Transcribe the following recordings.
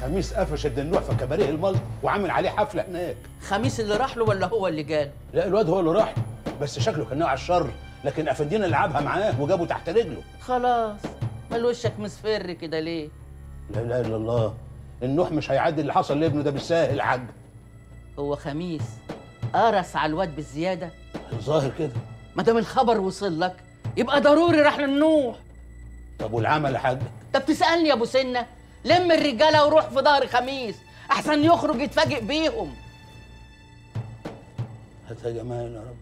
خميس قفش الدنوع في كباريه الملط وعامل عليه حفلة هناك. خميس اللي راح له ولا هو اللي جاله؟ لا الواد هو اللي راح بس شكله كان نوع الشر لكن افندينا لعبها معاه وجابه تحت رجله. خلاص مال وشك مصفر كده ليه؟ لا إله إلا الله النوح مش هيعدي اللي حصل لابنه ده بالساهل حاج هو خميس قرص على الواد بالزيادة؟ الظاهر كده. ما دام الخبر وصل لك يبقى ضروري راح للنوح. طب والعمل يا حاج؟ انت بتسالني يا أبو سنة لم الرجاله وروح في ظهر خميس أحسن يخرج يتفاجئ بيهم. هات يا جمال يا رب.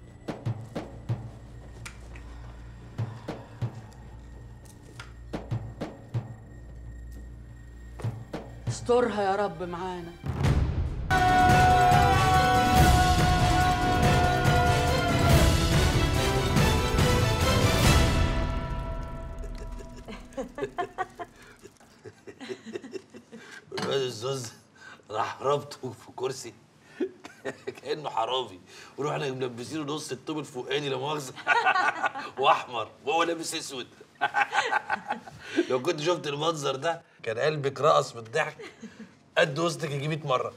استرها يا رب معانا. الواد الزوز راح ربطه في كرسي. كأنه حرامي. ورحنا ملبسينه نص الطوب الفوقاني لا مؤاخذه وأحمر. وهو لابس أسود. لو كنت شفت المنظر ده كان قلبك رقص من الضحك. قد وسطك يجي 100 مرة.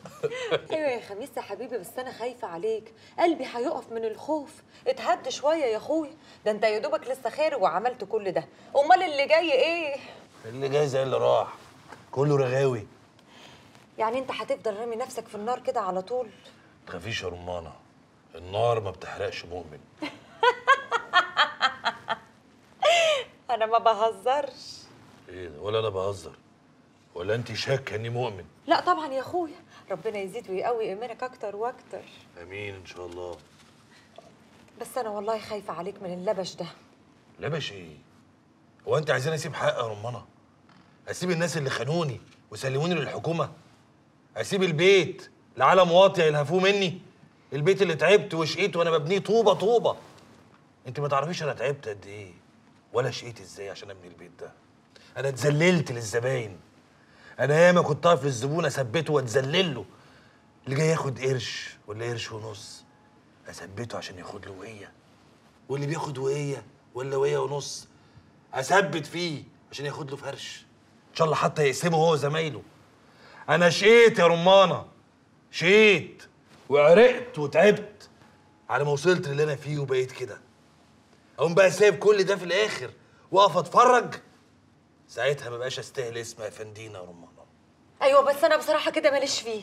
أيوه يا خميس يا حبيبي بس أنا خايفة عليك. قلبي هيقف من الخوف. اتهد شوية يا أخويا. ده أنت يا دوبك لسه خارج وعملت كل ده. أمال اللي جاي إيه؟ اللي جاي زي اللي راح. كله رغاوي. يعني انت هتفضل رامي نفسك في النار كده على طول؟ تخافيش يا رمانة. النار ما بتحرقش مؤمن. أنا ما بهزرش. إيه ولا أنا بهزر. ولا انت شاكة إني مؤمن؟ لا طبعا يا أخويا. ربنا يزيد ويقوي ايمانك أكتر وأكتر. آمين إن شاء الله. بس أنا والله خايفة عليك من اللبش ده. لبش إيه؟ هو انت عايزين أسيب حق يا رمانة؟ أسيب الناس اللي خانوني وسلموني للحكومة؟ اسيب البيت لعالم واطي يلهفوه مني. البيت اللي تعبت وشقيت وأنا ببنيه طوبة طوبة. انت ما تعرفيش أنا تعبت قد إيه؟ ولا شقيت إزاي عشان ابني البيت ده؟ أنا اتذللت للزباين. أنا ياما كنت اقف للزبون اثبته واتذلل له اللي جاي ياخد قرش ولا قرش ونص اثبته عشان ياخد له وقيه واللي بياخد وقيه ولا وقيه ونص اثبت فيه عشان ياخد له فرش. ان شاء الله حتى يقسمه هو زمايله أنا شقيت يا رمانة. شقيت وعرقت وتعبت. على ما وصلت للي أنا فيه وبقيت كده. أقوم بقى سايب كل ده في الآخر وأقف أتفرج. ساعتها ما بقاش أستاهل اسم أفندينا يا رمانة. أيوه بس أنا بصراحة كده ماليش فيه.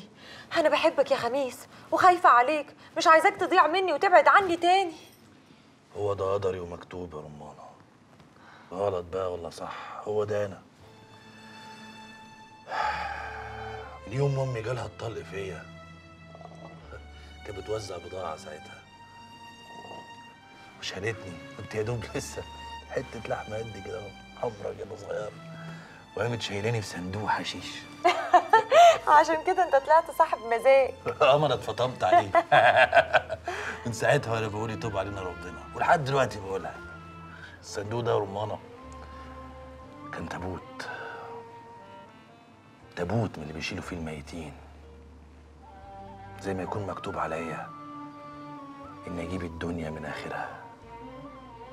أنا بحبك يا خميس وخايفة عليك. مش عايزاك تضيع مني وتبعد عني تاني. هو ده قدري ومكتوب يا رمانة. غلط بقى ولا صح؟ هو ده أنا. اليوم امي جالها الطلق فيا. كانت بتوزع بضاعة ساعتها. وشالتني. كنت يا دوب لسه حتة لحمة قد كده حمرا كده صغيرة. وقامت شايلاني في صندوق حشيش. عشان كده انت طلعت صاحب مزاج. آه ما أنا اتفطمت عليه. من ساعتها وأنا بقول يتوب علينا ربنا. ولحد دلوقتي بقولها. الصندوق ده يا رمانة. كان تابوت. تابوت من اللي بيشيلوا فيه الميتين. زي ما يكون مكتوب عليا إني أجيب الدنيا من آخرها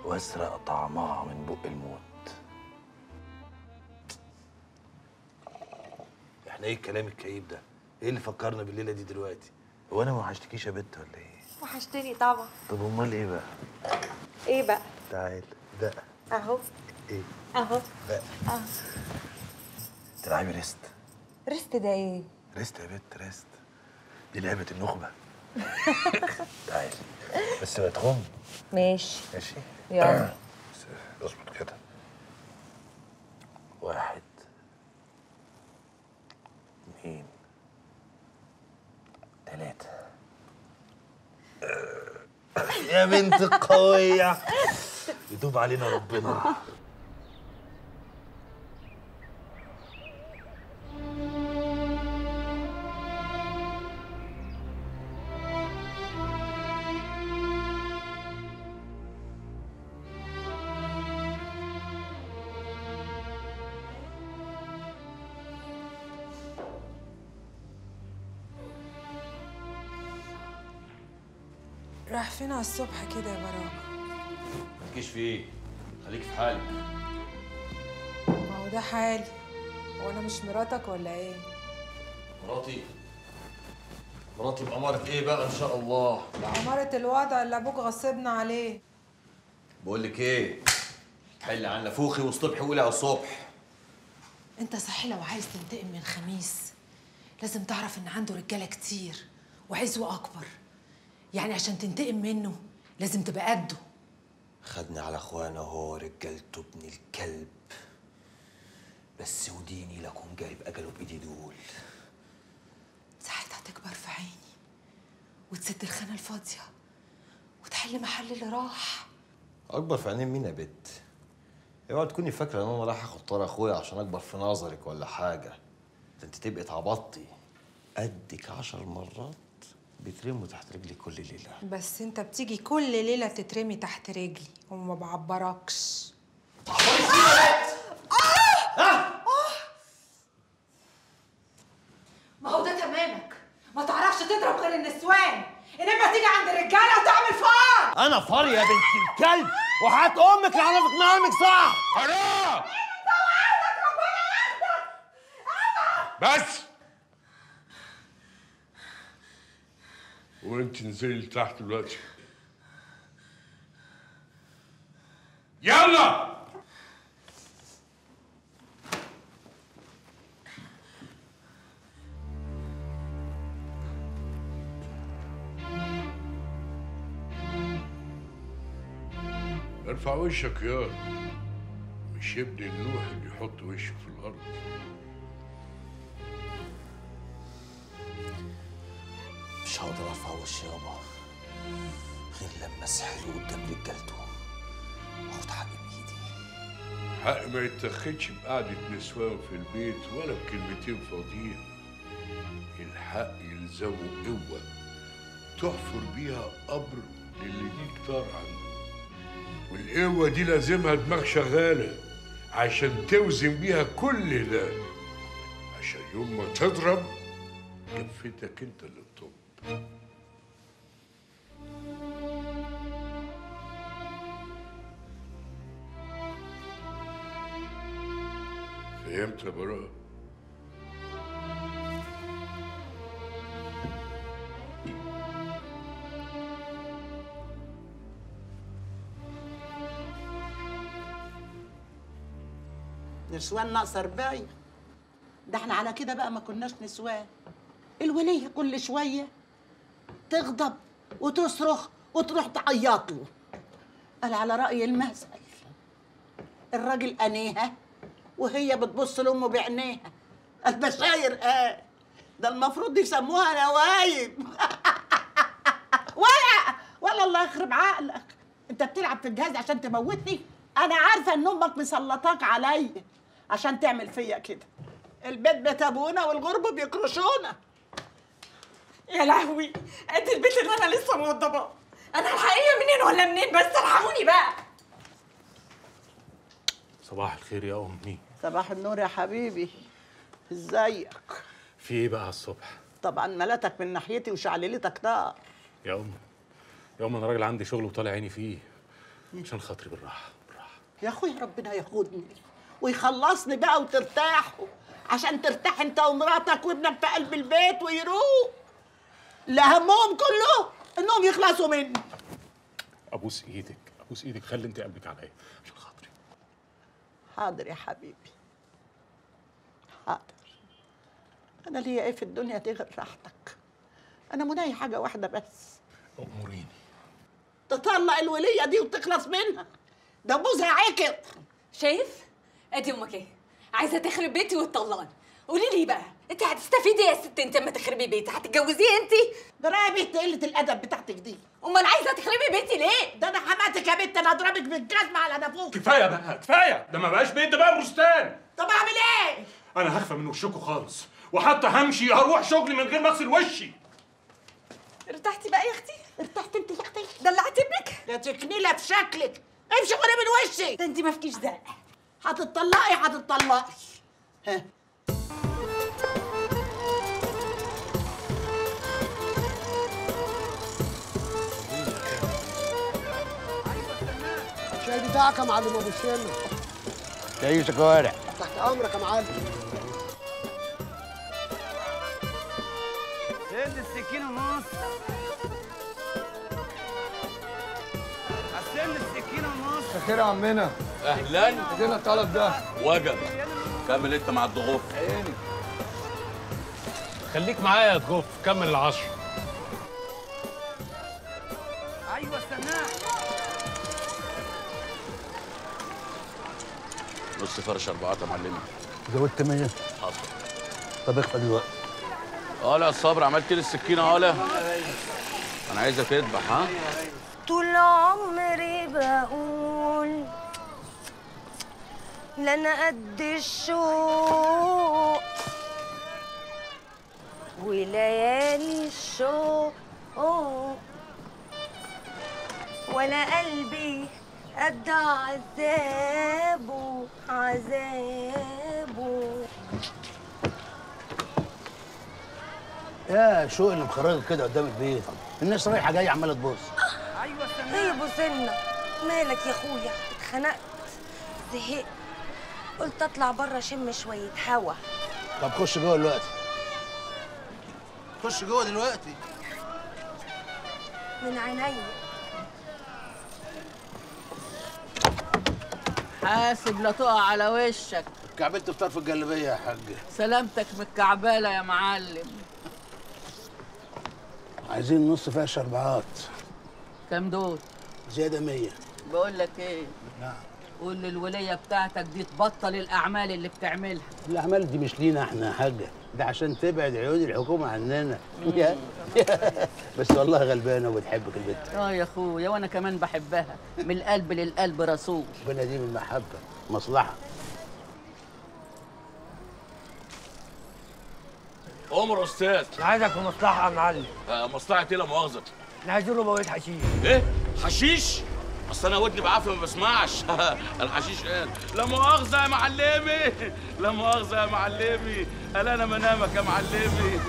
وأسرق طعمها من بق الموت. إحنا إيه الكلام الكئيب ده؟ إيه اللي فكرنا بالليلة دي دلوقتي؟ هو أنا ما وحشتكيش يا بنت ولا إيه؟ وحشتني طبعا. طب أمال إيه بقى؟ إيه بقى؟ تعال ده أهو. إيه؟ أهو. بقى آه تلعبي ريست. ريست ده إيه؟ ريست يا بنت ريست. دي لعبة النخبة. تعالي بس ما تخم. ماشي. ماشي. يلا. بس اظبط كده. واحد. اثنين ثلاثة يا بنت القوية يتوب علينا ربنا. الصبح كده يا براءة مالكيش في إيه؟ خليك في حالك. ما هو ده حالي. هو أنا مش مراتك ولا إيه؟ مراتي؟ مراتي بأمارة إيه بقى إن شاء الله؟ بأمارة الوضع اللي أبوك غصبنا عليه. بقول لك إيه؟ حل عن نفوخي واصطبحي قولي على الصبح أنت صحيح لو عايز تنتقم من خميس لازم تعرف إن عنده رجالة كتير وعزوة أكبر. يعني عشان تنتقم منه لازم تبقى قده. خدني على اخوانا هو رجالته ابن الكلب. بس وديني لكون جايب اجله بايدي دول. ساعتها تكبر في عيني وتسد الخانة الفاضية وتحل محل اللي راح. أكبر في عينين مين يا بت؟ اوعى تكوني فاكرة إن أنا رايح آخد طار أخويا عشان أكبر في نظرك ولا حاجة. أنت تبقي اتعبطتي قدك عشر مرات؟ بيترموا تحت رجلي كل ليلة. بس أنت بتيجي كل ليلة تترمي تحت رجلي. وما بعبركش. ما هو ده تمامك ما تعرفش تضرب غير النسوان. انما تيجي عند الرجالة وتعمل فار. أنا فار يا بنت الكلب. وحات أمك لعرفت مقامك صح. حرام بس! وانت انزلي لتحت دلوقتي؟ يلا! ارفع وشك يا مش ابن النوح اللي يحط وشه في الأرض. هقدر ارفع وشي يابا غير لما اسحله قدام رجالته. واخد حقي بايدي حق ما يتاخدش بقعدة نسوان في البيت ولا بكلمتين فاضيين. الحق يلزمه قوة تحفر بيها قبر للي ليك طار عنده. والقوة دي لازمها دماغ شغالة عشان توزن بيها كل ده. عشان يوم ما تضرب كفتك انت اللي فهمت يا براء نسوان ناقصة رباية ده إحنا على كده بقى ما كناش نسوان. الولية كل شوية. تغضب وتصرخ وتروح تعيط له. قال على رأي المثل الراجل أنيها وهي بتبص لأمه بعينيها. البشاير قال ده المفروض يسموها نوايب. ولا ولا الله يخرب عقلك. انت بتلعب في الجهاز عشان تموتني؟ أنا عارفة إن أمك مسلطاك عليا عشان تعمل فيا كده. البيت بيت أبونا والغرب بيكرشونا. يا لهوي قد البيت اللي أنا لسه موضباه أنا الحقيقة منين ولا منين بس؟ الحقوني بقى. صباح الخير يا أمي. صباح النور يا حبيبي. إزيك؟ في إيه بقى على الصبح؟ طبعا ملاتك من ناحيتي وشعللتك نار. يا ام يا ام أنا راجل عندي شغل وطالع عيني فيه. عشان خاطري بالراحة بالراحة. يا اخويا ربنا ياخدني ويخلصني بقى وترتاحوا. عشان ترتاح أنت ومراتك وابنك في قلب البيت ويروق لا همهم كله إنهم يخلصوا مني. أبوس إيدك أبوس إيدك خلي أنت قلبك عليا عشان خاطري. حاضر يا حبيبي. حاضر. أنا ليا إيه في الدنيا دي غير راحتك؟ أنا مناي حاجة واحدة بس. أموريني. تطلق الولية دي وتخلص منها. ده بوزها عكر شايف؟ أدي أمك إيه؟ عايزة تخرب بيتي وتطلقني قولي لي بقى انت هتستفيدي يا ست انت اما تخربي بيتي. هتتجوزيه انت. ده رايح بنت قلة الأدب بتاعتك دي. امال عايزة تخربي بيتي ليه؟ ده أنا حماتك يا بنت أنا اضربك بالجزمة على نافوخ كفاية بقى كفاية. ده ما بقاش بيت ده بقى بستان. طب اعمل إيه؟ أنا هخفى من وشكوا خالص. وحتى همشي هروح شغلي من غير ما اغسل وشي. ارتحتي بقى يا أختي؟ ارتحت انت يا أختي. دلعت ابنك ده تكنيله في شكلك امشي غير من وشي ده انت ما فيكيش زق هتطلقي هتطلقي. ها؟ الشاي بتاعك يا معلم أبو الشله تعيش كوارع. تحت أمرك يا معلم. السكينة نص قسم لي السكينة نص خير يا عمنا. أهلا. ادينا الطلب ده. وجب كمل أنت مع الضغوط. عيني. خليك معايا يا تجوف كمل العشر. نص فرش اربعات يا معلمي. زودت 100 حاضر. طب اخفى دلوقتي آه لا الصبر عملت لي السكينة آه لا أنا عايزك تذبح ها؟ طول عمري بقول لا أنا قد الشوق وليالي الشوق ولا قلبي قد عذابه عذابه يا شو اللي مخرجك كده قدام البيت؟ الناس رايحة جاية عمالة تبص أيوه استناه إيه بوسلنا مالك يا أخويا؟ اتخنقت. زهقت. قلت أطلع بره أشم شوية هوا. طب خش جوه دلوقتي. خش جوه دلوقتي. من عينيا. حاسب لا تقع على وشك. كعبلت في طرف الجلابية يا حاج. سلامتك من الكعبالة يا معلم. عايزين نص فرش اربعات كام دول؟ زيادة 100 بقول لك إيه؟ نعم. قول للولية بتاعتك دي تبطل الأعمال اللي بتعملها. الأعمال دي مش لينا إحنا يا حاجة ده عشان تبعد عيون الحكومة عننا. بس والله غلبانة وبتحبك البنت. آه يا اخويا وأنا كمان بحبها. من القلب للقلب رسول. ربنا دي من المحبة مصلحة. عمر أستاذ. عايزك في مصلحة يا معلم. آه مصلحة إيه لا مؤاخذة؟ إحنا عايزين له بوية حشيش. إيه؟ حشيش؟ أصل أنا ودني بعافية ما بسمعش. الحشيش إيه لا مؤاخذة يا معلمي. لا مؤاخذة يا معلمي. قال أنا منامك يا معلمي.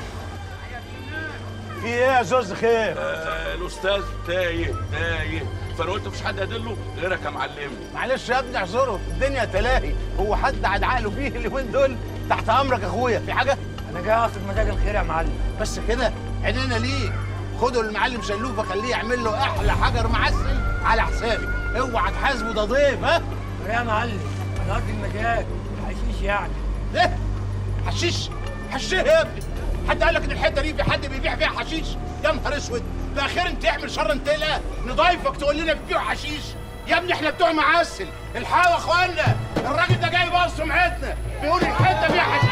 في إيه يا زوز خير؟ آه الأستاذ تايه تايه. فأنا قلت مفيش حد هدله غيرك يا معلمي. معلش يا ابني اعذره الدنيا تلاهي. هو حد عاد عقله فيه اليومين دول؟ تحت أمرك يا أخويا. في حاجة؟ أنا جاي أقصد مزاج الخير يا معلم. بس كده؟ عينينا ليك. خدوا المعلم شلوفه خليه يعمل له أحلى حجر معسل على حسابي. اوعى تحاسبه ده ضيف ها؟ يا معلم أنا قصدي المزاج الحشيش يعني. إيه حشيش؟ حشيش يا ابني. حد قال لك إن الحتة دي في حد بيبيع فيها حشيش؟ يا نهار اسود. ده أخيرا تعمل شر انت لا. نضايفك تقول لنا بتبيعوا حشيش. يا ابني إحنا بتوع معسل. الحقوا يا اخوانا الراجل ده جاي يبوظ سمعتنا. بيقول الحتة فيها حشيش.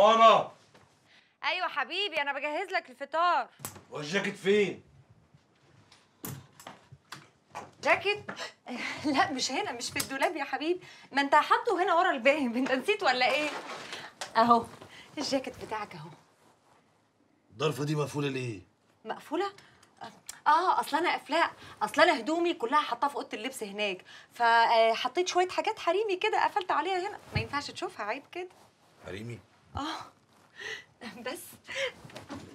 رمانه أيوه حبيبي أنا بجهز لك الفطار. والجاكيت فين؟ جاكيت؟ لا مش هنا مش في الدولاب يا حبيبي. ما أنت حاطه هنا ورا الباب. أنت نسيت ولا إيه؟ أهو الجاكيت بتاعك أهو. الضرفة دي مقفولة ليه؟ مقفولة؟ آه أصل أنا قافلاها أصل أنا هدومي كلها حطاها في أوضة اللبس هناك. فحطيت شوية حاجات حريمي كده قفلت عليها هنا. ما ينفعش تشوفها عيب كده. حريمي؟ آه. بس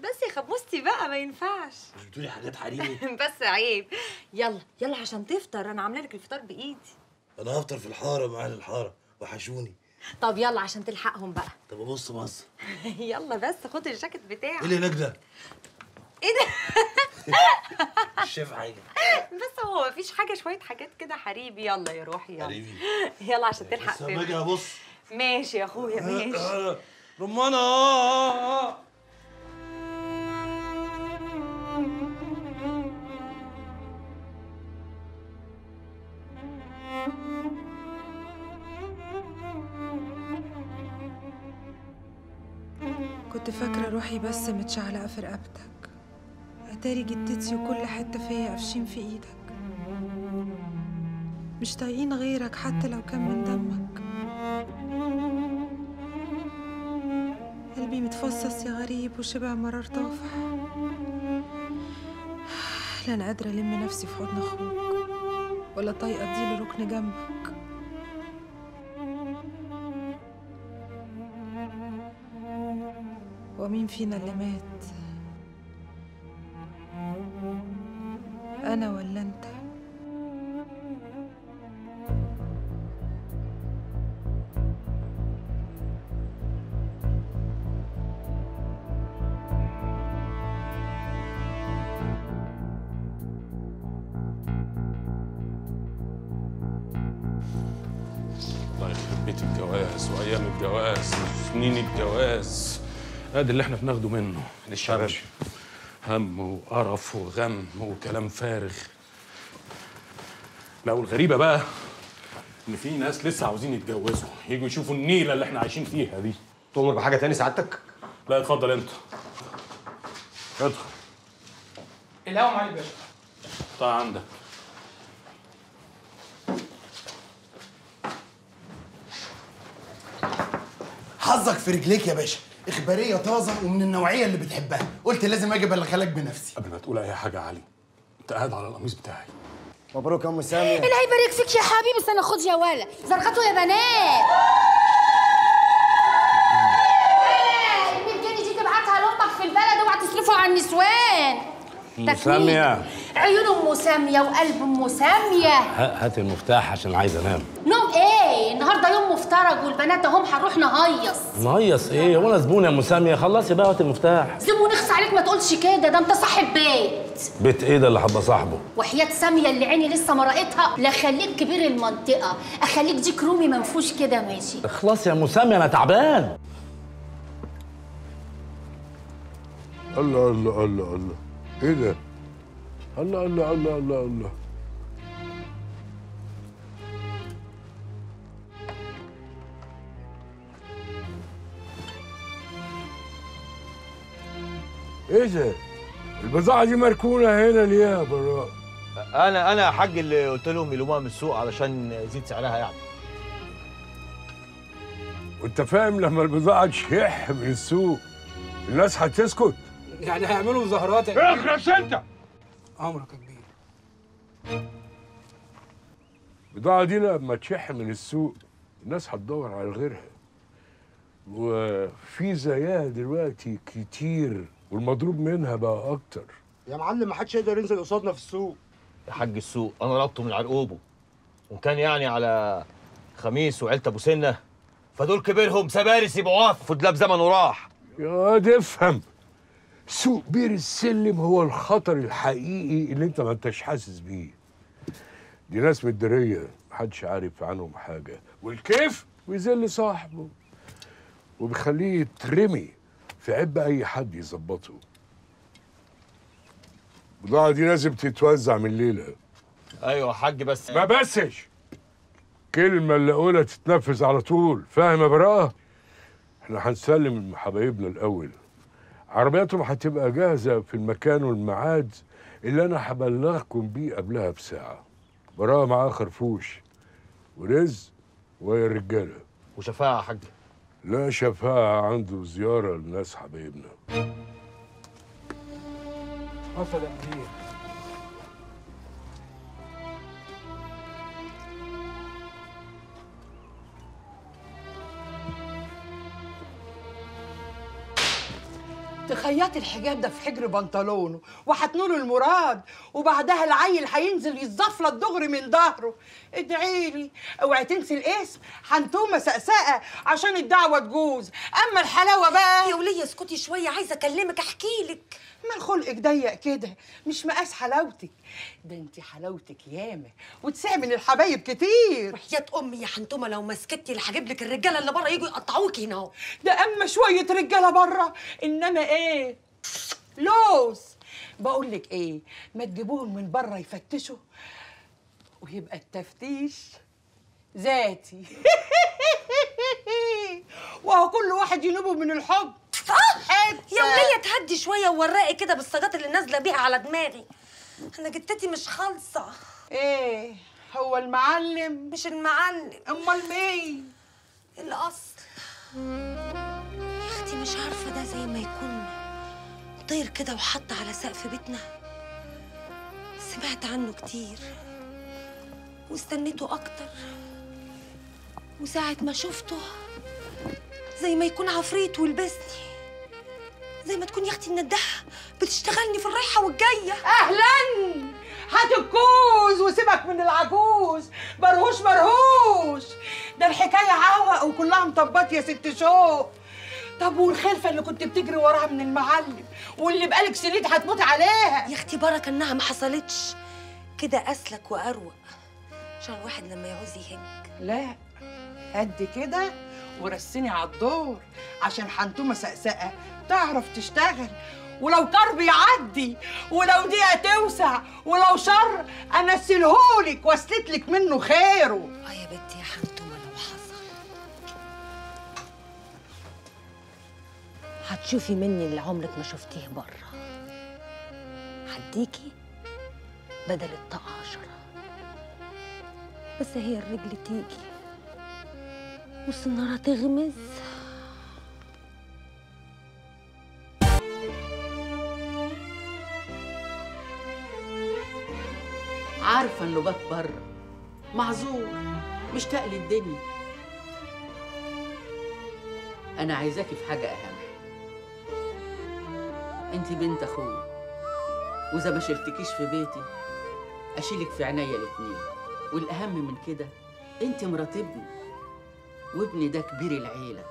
بس يا خبوستي بقى ما ينفعش. مش بتقولي حاجات حريمي بس عيب. يلا يلا عشان تفطر أنا عاملة لك الفطار بإيدي. أنا هفطر في الحارة مع أهل الحارة. وحشوني. طب يلا عشان تلحقهم بقى. طب ابص بص. يلا بس خد الجاكيت بتاعك. إيه اللي هناك ده؟ إيه ده؟ شايف حاجة. بس هو مفيش حاجة شوية حاجات كده حريبي يلا يا روحي يلا. حريمي يلا عشان تلحق بس لما أجي. أبص. ماشي يا أخويا ماشي. آه. كنت فاكرة روحي بس متشعلقة في رقبتك. أتاري جدتي وكل حتة فيا قافشين في إيدك. مش طايقين غيرك حتى لو كان من دمك. قلبي متفصص يا غريب وشبه مرار طافح. لا أنا قادرة ألم نفسي في حضن أخوك. ولا طايقة أديله ركن جنبك. ومين فينا اللي مات؟ أنا ولا أنت؟ وسنين الجواز. ادي اللي إحنا بناخده منه للشباب. هم وقرف وغم وكلام فارغ. لا والغريبة بقى إن في ناس لسه عاوزين يتجوزوا يجوا يشوفوا النيلة اللي إحنا عايشين فيها دي. تؤمر بحاجه تاني سعادتك؟ لا اتفضل أنت. ادخل القهوة معالي الباشا طيب عندك. حظك في رجليك يا باشا. إخبارية طازة ومن النوعية اللي بتحبها. قلت لازم أجي ابلغها لك بنفسي. قبل ما تقول أي حاجة يا علي أنت قاعد على القميص بتاعي. مبروك يا أم سامي الله يبارك فيك يا حبيبي استنى خد يا ولا زرقته يا بنات. المجاني دي تبعتها لامك في البلد؟ اوعى تصرفوا على النسوان. سامية. عيون أم سامية وقلب أم سامية. هات المفتاح عشان عايز أنام. نوم النهارده يوم مفترج والبنات اهم هنروح نهيص. نهيص؟ إيه وأنا زبون يا ام سامية خلصي بقى هات المفتاح. زبون اخس عليك ما تقولش كده ده انت صاحب بيت. بيت إيه ده اللي هبقى صاحبه؟ وحياة سامية اللي عيني لسه ما رأيتها. لا خليك كبير المنطقة أخليك ديك رومي منفوش كده ماشي. اخلصي يا ام سامية أنا تعبان. الله الله الله الله. إيه ده؟ الله الله الله الله الله. إيه ده؟ البضاعة دي مركونة هنا ليه يا براء؟ أنا أنا يا حاج اللي قلت لهم يلوموها من السوق علشان يزيد سعرها يعني وأنت فاهم لما البضاعة تشح من السوق الناس هتسكت؟ يعني هيعملوا مظاهرات يا اخرس أنت عمرك يا كبير البضاعة دي لما تشح من السوق الناس هتدور على غيرها وفي زيها دلوقتي كتير والمضروب منها بقى أكتر. يا معلم ما حدش يقدر ينزل قصادنا في السوق. يا حاج السوق أنا ربطه من عرقوبه وكان يعني على خميس وعيلة أبو سنة فدول كبيرهم سبارس يبقوا واقف في دولاب زمن وراح. يا واد افهم. سوق بير السلم هو الخطر الحقيقي اللي أنت ما أنتش حاسس بيه. دي ناس مدارية محدش عارف عنهم حاجة. والكيف؟ بيذل صاحبه. وبيخليه يترمي. في عب أي حد يظبطه. البضاعة دي لازم تتوزع من الليلة أيوه يا حاج بس. ما بسش. كلمة اللي أقولها تتنفذ على طول. فاهم يا براءة؟ إحنا هنسلم حبايبنا الأول. عربياتهم هتبقى جاهزة في المكان والميعاد اللي أنا هبلغكم بيه قبلها بساعة. براءة معاه خرفوش ورزق ويا الرجالة. وشفاعة يا حاج لا شفاعة عنده زيارة لناس حبايبنا. حصل يا تخيطي الحجاب ده في حجر بنطلونه وهتنوله المراد وبعدها العيل هينزل يتزفلط دغري من ظهره. ادعي لي اوعي تنسي الاسم. حنتومه سقسقه عشان الدعوة تجوز. أما الحلاوة بقى يا ولية اسكتي شوية عايزة أكلمك أحكي لك. ما خلقك ضيق كده مش مقاس حلاوتك. ده انت حلاوتك ياما وتسعمل الحبايب كتير. وحياة أمي يا حنتومة لو ما سكتي اللي هجيب لك الرجالة اللي بره يجوا يقطعوك هنا أهو. ده أما شوية رجالة بره إنما إيه؟ لوز. بقول لك إيه ما تجيبوهم من بره يفتشوا ويبقى التفتيش ذاتي. وهو كل واحد ينوبه من الحب. يا وليه تهدي شوية وورقي كده بالسجات اللي نازلة بيها على دماغي. أنا جتتي مش خالصة. إيه هو المعلم. مش المعلم. أمال مين؟ الاصل يا أختي مش عارفة ده زي ما يكون طير كده وحط على سقف بيتنا. سمعت عنه كتير واستنيته أكتر. وساعة ما شفته زي ما يكون عفريت ولبسني. زي ما تكون يا أختي النداحة. بتشتغلني في الرايحة والجاية. أهلا! هات الكوز وسيبك من العجوز. مرهوش مرهوش ده الحكاية عوق وكلها مطبات يا ست شوق طب والخلفة اللي كنت بتجري وراها من المعلم واللي بقالك سنين هتموت عليها؟ يا أختي بركة إنها ما حصلتش. كده أسلك وأروق. عشان الواحد لما يعوز يهج لا قد كده ورسيني على الدور عشان حنتومة سقسقة. تعرف تشتغل ولو كرب يعدي ولو دقيقة توسع ولو شر انسلهولك واسلتلك منه خيره. آه يا بنتي يا حنتومه لو حصل. هتشوفي مني اللي عمرك ما شفتيه بره. هديكي بدل الطاقة عشرة بس هي الرجل تيجي والسنارة تغمز. عارفه انه بات بره معذور مشتاق للدنيا أنا عايزاكي في حاجة أهم. انت بنت أخويا وإذا ما شلتكيش في بيتي أشيلك في عينيا الاتنين. والأهم من كده انت مرات ابني وابني ده كبير العيلة.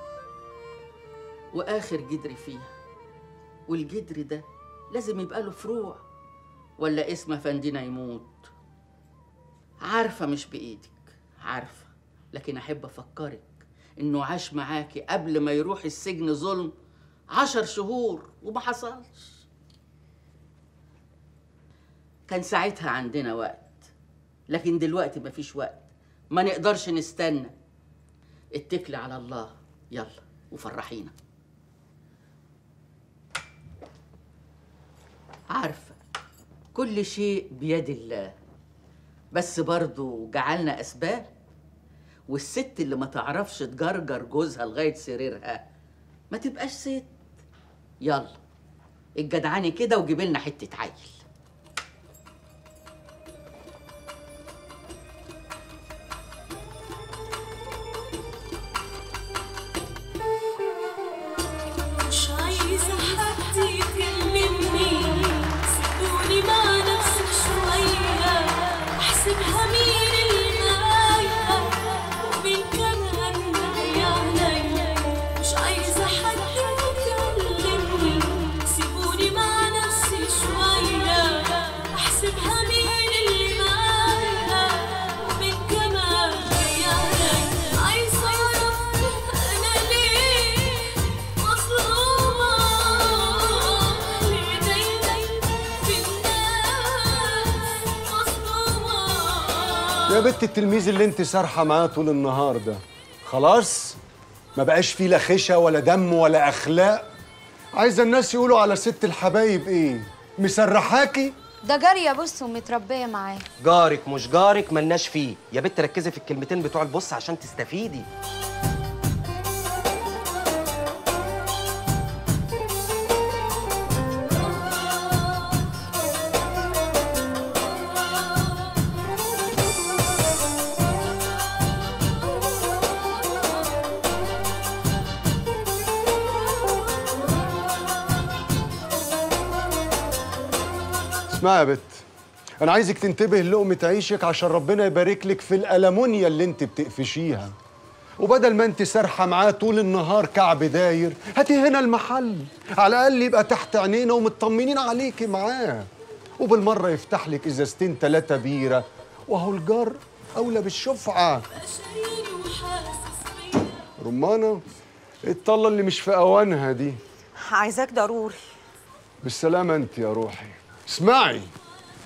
وآخر جدر فيها والجدر ده لازم يبقى له فروع. ولا اسم افندينا يموت. عارفة مش بإيدك عارفة لكن أحب أفكرك إنه عاش معاكي قبل ما يروح السجن ظلم عشر شهور وما حصلش. كان ساعتها عندنا وقت لكن دلوقتي مفيش وقت. ما نقدرش نستنى. اتكلي على الله. يلا وفرحينا. عارفة كل شيء بيد الله. بس برضو جعلنا أسباب. والست اللي ما تعرفش تجرجر جوزها لغاية سريرها ما تبقاش ست. يلا الجدعاني كده وجيب لنا حتة عيل. سارحه معاه طول النهار ده. خلاص؟ ما بقاش فيه لا خشة ولا دم ولا أخلاق. عايزه الناس يقولوا على ست الحبايب إيه؟ مسرحاكي؟ ده جارية بص ومتربية معاه. جارك مش جارك ملناش فيه. يا بت ركزي في الكلمتين بتوع البص عشان تستفيدي. اسمعي يا بت. أنا عايزك تنتبه لقمة عيشك عشان ربنا يبارك لك في الألمونيا اللي أنت بتقفشيها. وبدل ما أنت سارحه معاه طول النهار كعب داير هاتي هنا المحل. على الأقل يبقى تحت عينينا ومطمنين عليكي معاه. وبالمرة يفتح لك إزازتين ثلاثة بيرة. وهو الجار أولى بالشفعة. رمانة الطلة اللي مش في أوانها دي. عايزاك ضروري. بالسلامة أنت يا روحي. اسمعي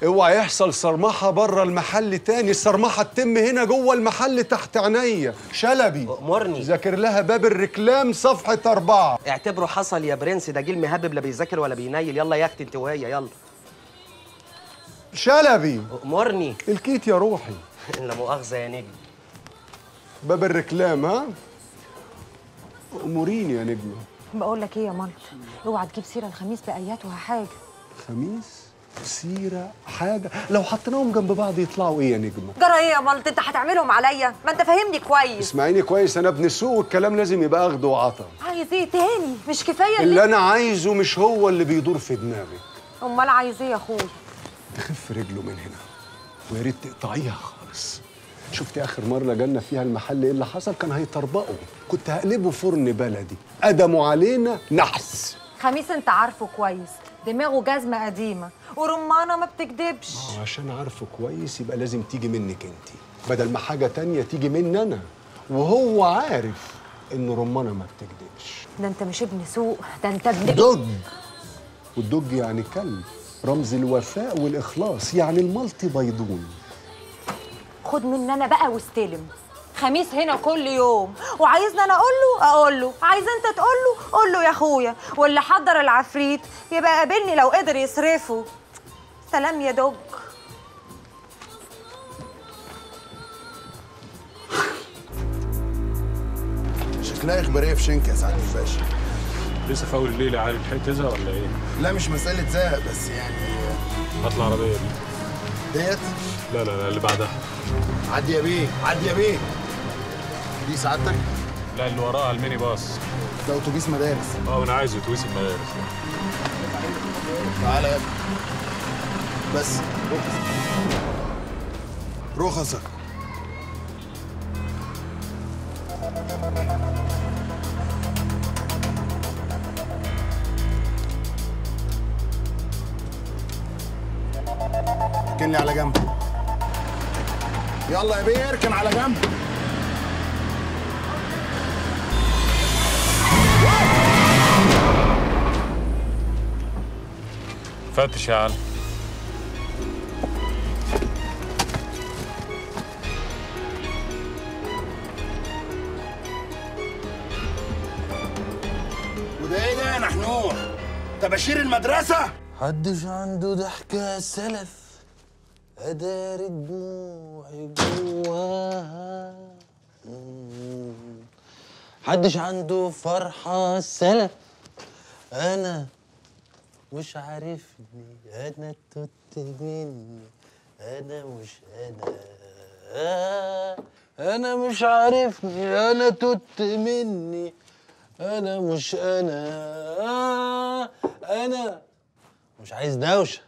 اوعى يحصل صرمحة بره المحل تاني. الصرمحة تتم هنا جوه المحل تحت عينيا. شلبي امرني ذاكر لها باب الركلام صفحة أربعة. اعتبره حصل يا برنس ده جيل مهبب لا بيذاكر ولا بينيل. يلا يا أختي انت وهي يلا. شلبي امرني الكيت يا روحي. لا مؤاخذة يا نجم. باب الركلام ها؟ اموريني يا نجمة. بقول لك إيه يا مالت اوعى تجيب سيرة الخميس بايات وحاجه خميس سيرة حاجة. لو حطيناهم جنب بعض يطلعوا إيه يا نجمة؟ جرى إيه يا مالت أنت هتعملهم عليا؟ ما أنت فاهمني كويس. اسمعيني كويس أنا ابن السوق والكلام لازم يبقى أخد وعطا. عايز إيه تاني. مش كفاية اللي أنا عايزه مش هو اللي بيدور في دماغك أمال عايز إيه يا اخويا تخف رجله من هنا. ويا ريت تقطعيها خالص. شفتي آخر مرة جالنا فيها المحل إيه اللي حصل؟ كان هيطربقوا. كنت هقلبه فرن بلدي. قدموا علينا نحس. خميس أنت عارفه كويس. دماغه جزمة قديمة ورمانة ما بتكدبش. آه، عشان عارفه كويس يبقى لازم تيجي منك أنت. بدل ما حاجة تانية تيجي مني أنا. وهو عارف إن رمانة ما بتكدبش. ده أنت مش ابن سوق ده أنت ابن دج. والدج يعني كلب. رمز الوفاء والإخلاص يعني الملط بيضون خد مني أنا بقى واستلم. خميس هنا كل يوم. وعايزني أنا أقول له؟ أقول له. عايز أنت تقول له؟ قول له يا أخويا. واللي حضر العفريت يبقى قابلني لو قدر يصرفه. سلام يا دوج. شكلها إخبارية في شنكة يا سعاده الباشا لسه في أول الليل عارف الحته تزهق ولا إيه؟ لا مش مسألة زهق بس يعني هات العربية دي. ديت؟ لا لا لا اللي بعدها. عدي يا بيه عدي يا بيه. دي سعادتك؟ لا اللي وراها الميني باص. ده أتوبيس مدارس. آه أنا عايز أتوبيس المدارس. تعالى يا ابني. بس رخصك اركن لي على جنب. يلا يا بيه اركن على جنب. فتش يا علي وده إيه ده يا نحنوح تباشير المدرسة؟ حدش عنده ضحكة سلف. أداري دموعي جواها. حدش عنده فرحة سلف. أنا مش عارفني أنا توت مني. أنا مش أنا. آه، أنا مش عارفني أنا توت مني. أنا مش أنا. آه، أنا مش عايز دوشة.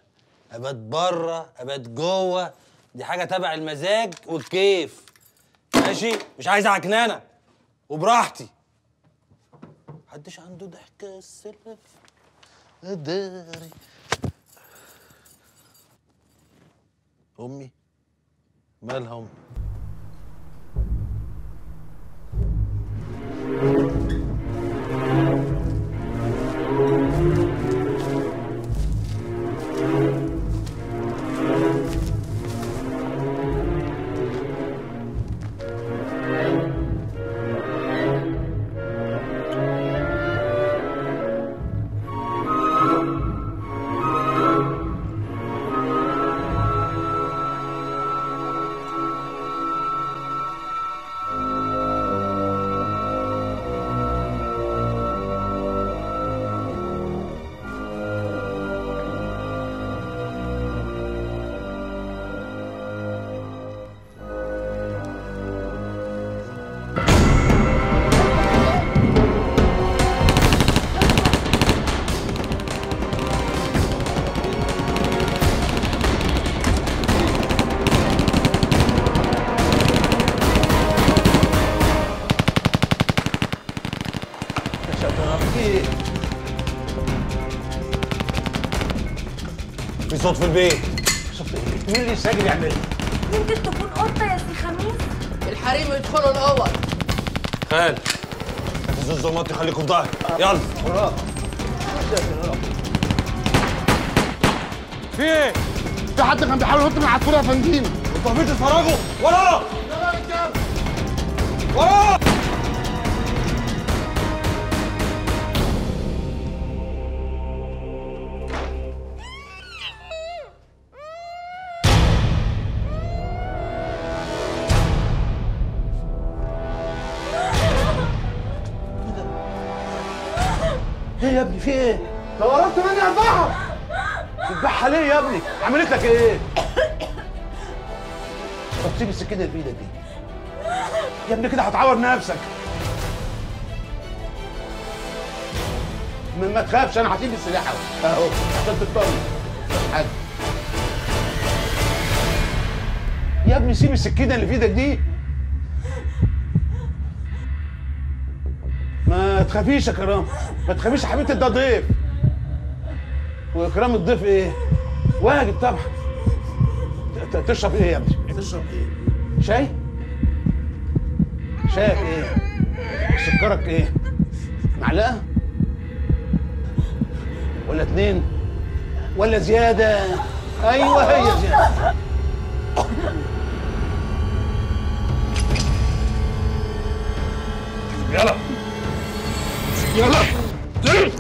أبات بره أبات جوه. دي حاجة تبع المزاج والكيف. ماشي؟ مش عايز عكنانه وبراحتي. محدش عنده ضحكة السلف داري أمي مالها أمي؟ صوت في البيت مين اللي ساجد يعملها؟ يمكن تكون قطة يا سي خميس؟ الحريم يدخلوا الاوض خال نفذوا الظلمات خليكم في ظهري يلا. وراك في إيه؟ في حد كان بيحاول ينط من العصفوره يا فندينا أنتوا مش تتفرجوا ورا نفسك. ما ما تخافش أنا هسيب السلاح أهو. أهو عشان تطمن حاجة يا ابني سيب السكينة اللي في إيدك دي. ما تخافيش يا كرام. ما تخافيش يا حبيبتي ده ضيف. واكرام الضيف إيه؟ واجب طبعا. تشرب إيه يا ابني؟ تشرب إيه؟ شاي؟ شايك إيه؟ سكرك إيه؟ معلقة؟ ولا اتنين؟ ولا زيادة؟ أيوه هي زيادة. يلا. يلا.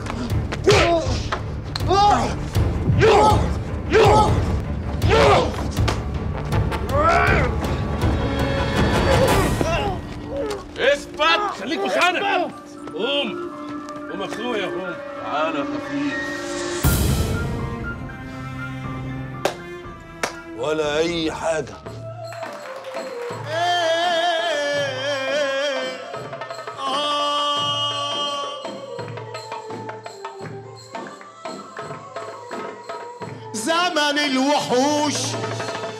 خليك مكانك قوم. قوم أخويا. قوم تعالى يا خفيف. ولا أي حاجة. زمن الوحوش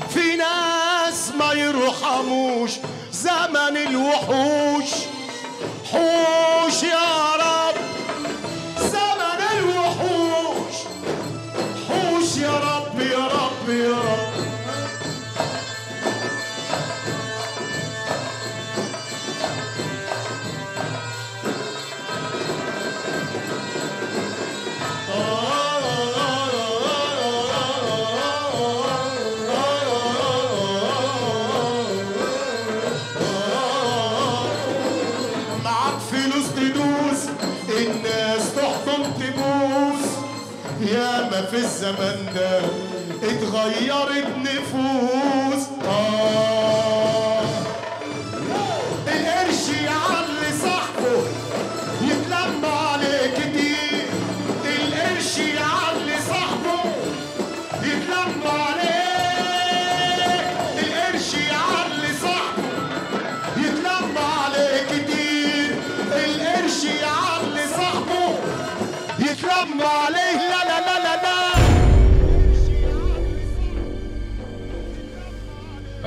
في ناس ما يرحموش. زمن الوحوش. حوش يا رب في الزمن ده اتغيرت نفوس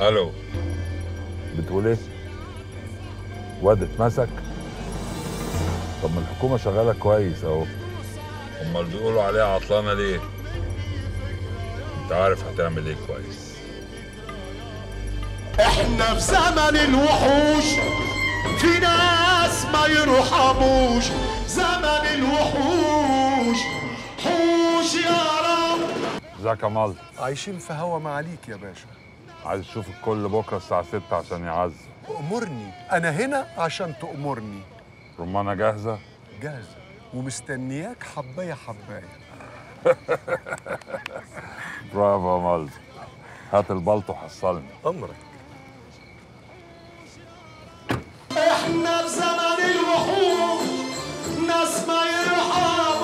ألو. بتقول إيه؟ واد اتمسك؟ طب ما الحكومة شغالة كويس اهو. امال بيقولوا عليها عطلانة ليه؟ انت عارف هتعمل إيه كويس. إحنا في زمن الوحوش في ناس ما يرحموش. زمن الوحوش حوش يا رب. ازيك يا مال عايشين في هوا معاليك يا باشا. عايز أشوف الكل بكرة الساعة 6 عشان يعزم. أمرني أنا هنا عشان تأمرني رمانة جاهزة؟ جاهزة. ومستنياك حباية حباية. برافو يا مال هات البلطو حصلني أمرك. إحنا في زمن الوحوش ناس ما يرحموش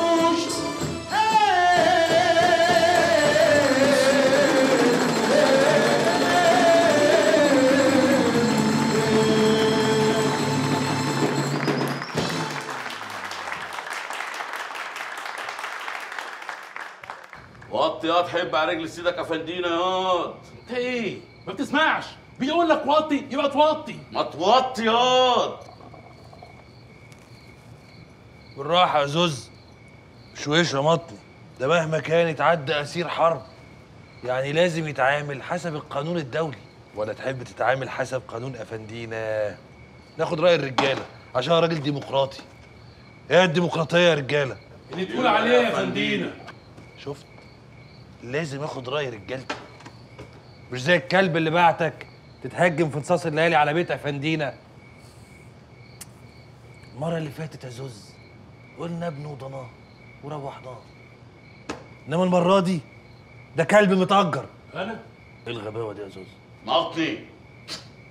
وطي ياض حب على رجل سيدك أفندينا. ياض انت إيه؟ ما بتسمعش. بيقول لك وطي يبقى توطي. ما توطي ياض بالراحة يا زوز. مش وش يا مطني ده مهما كان يتعدى أسير حرب. يعني لازم يتعامل حسب القانون الدولي. ولا تحب تتعامل حسب قانون أفندينا؟ ناخد رأي الرجالة عشان راجل ديمقراطي. إيه الديمقراطية يا رجالة؟ اللي تقول عليه يا فندينا شفت؟ لازم اخد رأي رجالتي مش زي الكلب اللي بعتك تتهجم في نصاص الليالي على بيت أفندينا المرة اللي فاتت يا زوز قلنا ابن وضناه وروحناه إنما المرة دي ده كلب متأجر أنا؟ إيه الغباوة دي يا زوز؟ مطي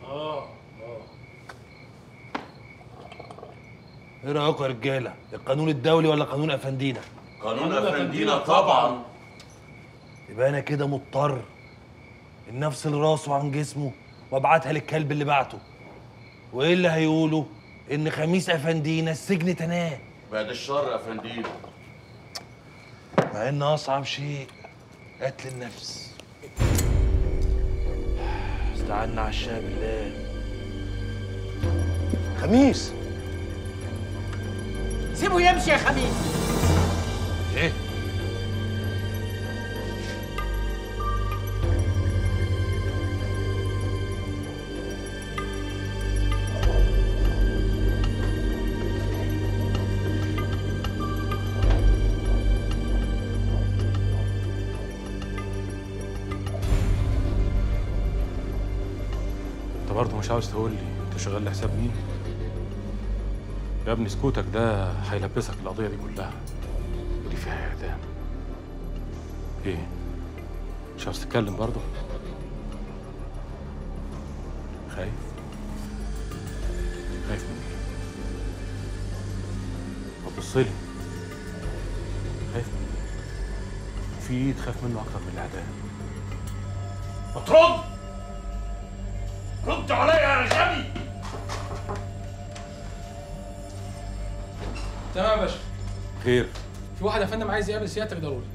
آه آه إيه رأيكم يا رجالة؟ القانون الدولي ولا قانون أفندينا؟ قانون أفندينا طبعا يبقى أنا كده مضطر. ان افصل راسه عن جسمه وابعتها للكلب اللي بعته. وايه اللي هيقولوا إن خميس أفندينا السجن تناه بعد الشر يا فندينا مع إن أصعب شيء قتل النفس. استعنا على الشاه بالله خميس. سيبه يمشي يا خميس. إيه؟ برضه مش عاوز تقول لي انت شغال لحساب مين؟ يا ابني سكوتك ده هيلبسك القضية دي كلها ودي فيها إعدام إيه؟ مش عاوز تتكلم برضه؟ خايف؟ خايف من إيه؟ طب بص لي خايف من إيه؟ في إيه تخاف منه أكتر من الإعدام؟ ما ترد رد عليا يا غبي. تمام يا باشا. خير. في واحد يا فندم عايز يقابل سيادتك ضروري.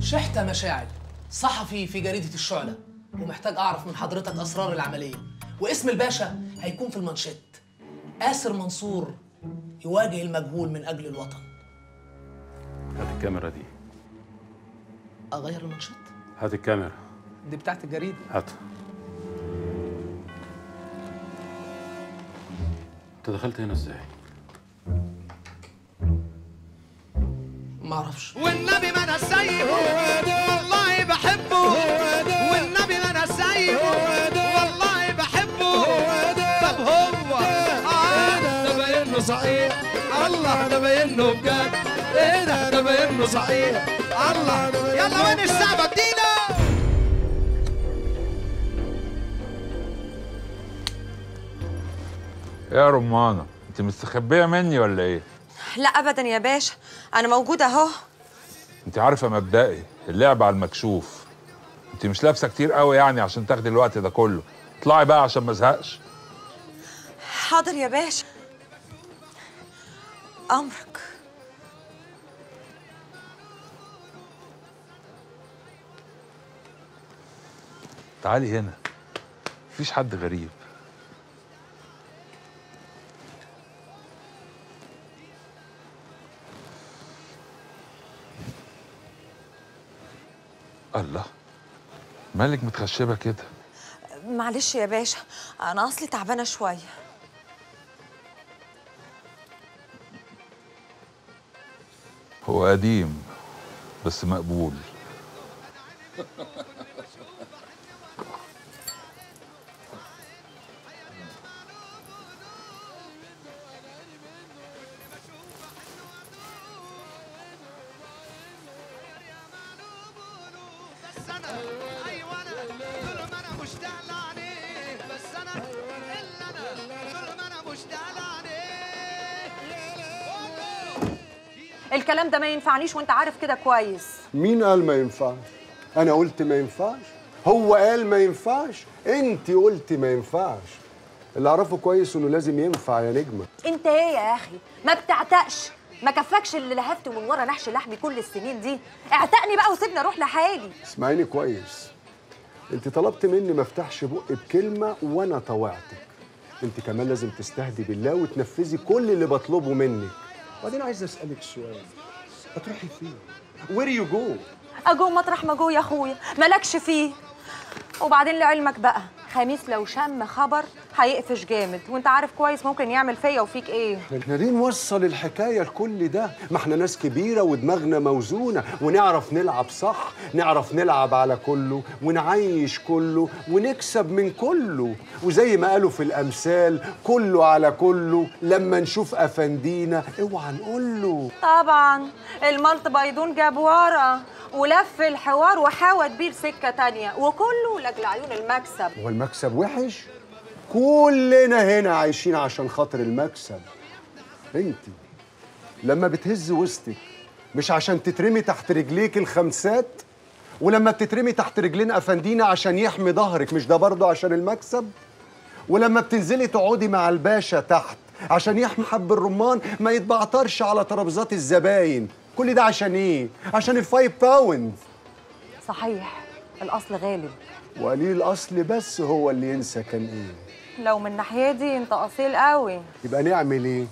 شحتة مشاعل. صحفي في جريدة الشعلة. ومحتاج أعرف من حضرتك أسرار العملية. واسم الباشا هيكون في المانشيت. آسر منصور يواجه المجهول من أجل الوطن. هات الكاميرا دي. أغير المانشيت هات الكاميرا. دي بتاعت الجريدة. هات. أنت دخلت هنا إزاي؟ معرفش والنبي ما أنا سايبه والله بحبه. صحيح. الله ده باينه بجد إيه ده ده باينه صحيح. الله يلا وين السعبه ادينا. يا رمانة انت مستخبية مني ولا إيه؟ لا ابدا يا باشا أنا موجودة أهو. انت عارفة مبدئي اللعب على المكشوف. انت مش لابسة كتير قوي يعني عشان تاخدي الوقت ده كله. اطلعي بقى عشان ما ازهقش. حاضر يا باشا. أمرك. تعالي هنا. مفيش حد غريب. الله. مالك متخشبة كده؟ معلش يا باشا أنا أصلي تعبانة شوية. هو قديم بس مقبول. الكلام ده ما ينفعنيش وانت عارف كده كويس. مين قال ما ينفعش؟ أنا قلت ما ينفعش. هو قال ما ينفعش. أنت قلت ما ينفعش. اللي أعرفه كويس إنه لازم ينفع يا نجمة. أنت إيه يا أخي؟ ما بتعتقش. ما كفكش اللي لهفت من ورا نحش لحمي كل السنين دي. اعتقني بقى وسيبني أروح لحالي. اسمعيني كويس. أنت طلبت مني ما افتحش بقي بكلمة وأنا طوعتك. أنت كمان لازم تستهدي بالله وتنفذي كل اللي بطلبه منك. وبعدين عايز أسألك سؤال. هتروحي فين where you go اجو مطرح ما جو يا اخويا مالكش فيه. وبعدين لعلمك بقى. خميس لو شم خبر هيقفش جامد. وانت عارف كويس ممكن يعمل فيا وفيك إيه. إحنا ليه نوصل الحكاية لكل ده؟ ما إحنا ناس كبيرة ودماغنا موزونة. ونعرف نلعب صح نعرف نلعب على كله ونعيش كله ونكسب من كله. وزي ما قالوا في الأمثال كله على كله. لما نشوف أفندينا اوعى نقول له. طبعا. الملط بيضون جاب ورا ولف الحوار وحاوت بيه لسكه تانية. وكله لاجل عيون المكسب. هو المكسب وحش؟ كلنا هنا عايشين عشان خاطر المكسب. انت لما بتهز وسطك مش عشان تترمي تحت رجليك الخمسات ولما بتترمي تحت رجلين أفندينا عشان يحمي ظهرك مش ده برضه عشان المكسب؟ ولما بتنزلي تقعدي مع الباشا تحت عشان يحمي حب الرمان ما يتبعترش على ترابيزات الزباين. كل ده عشان إيه؟ عشان ال five pound صحيح الأصل غالب. وقليل الأصل بس هو اللي ينسى كان إيه؟ لو من الناحيه دي انت أصيل قوي. يبقى نعمل إيه؟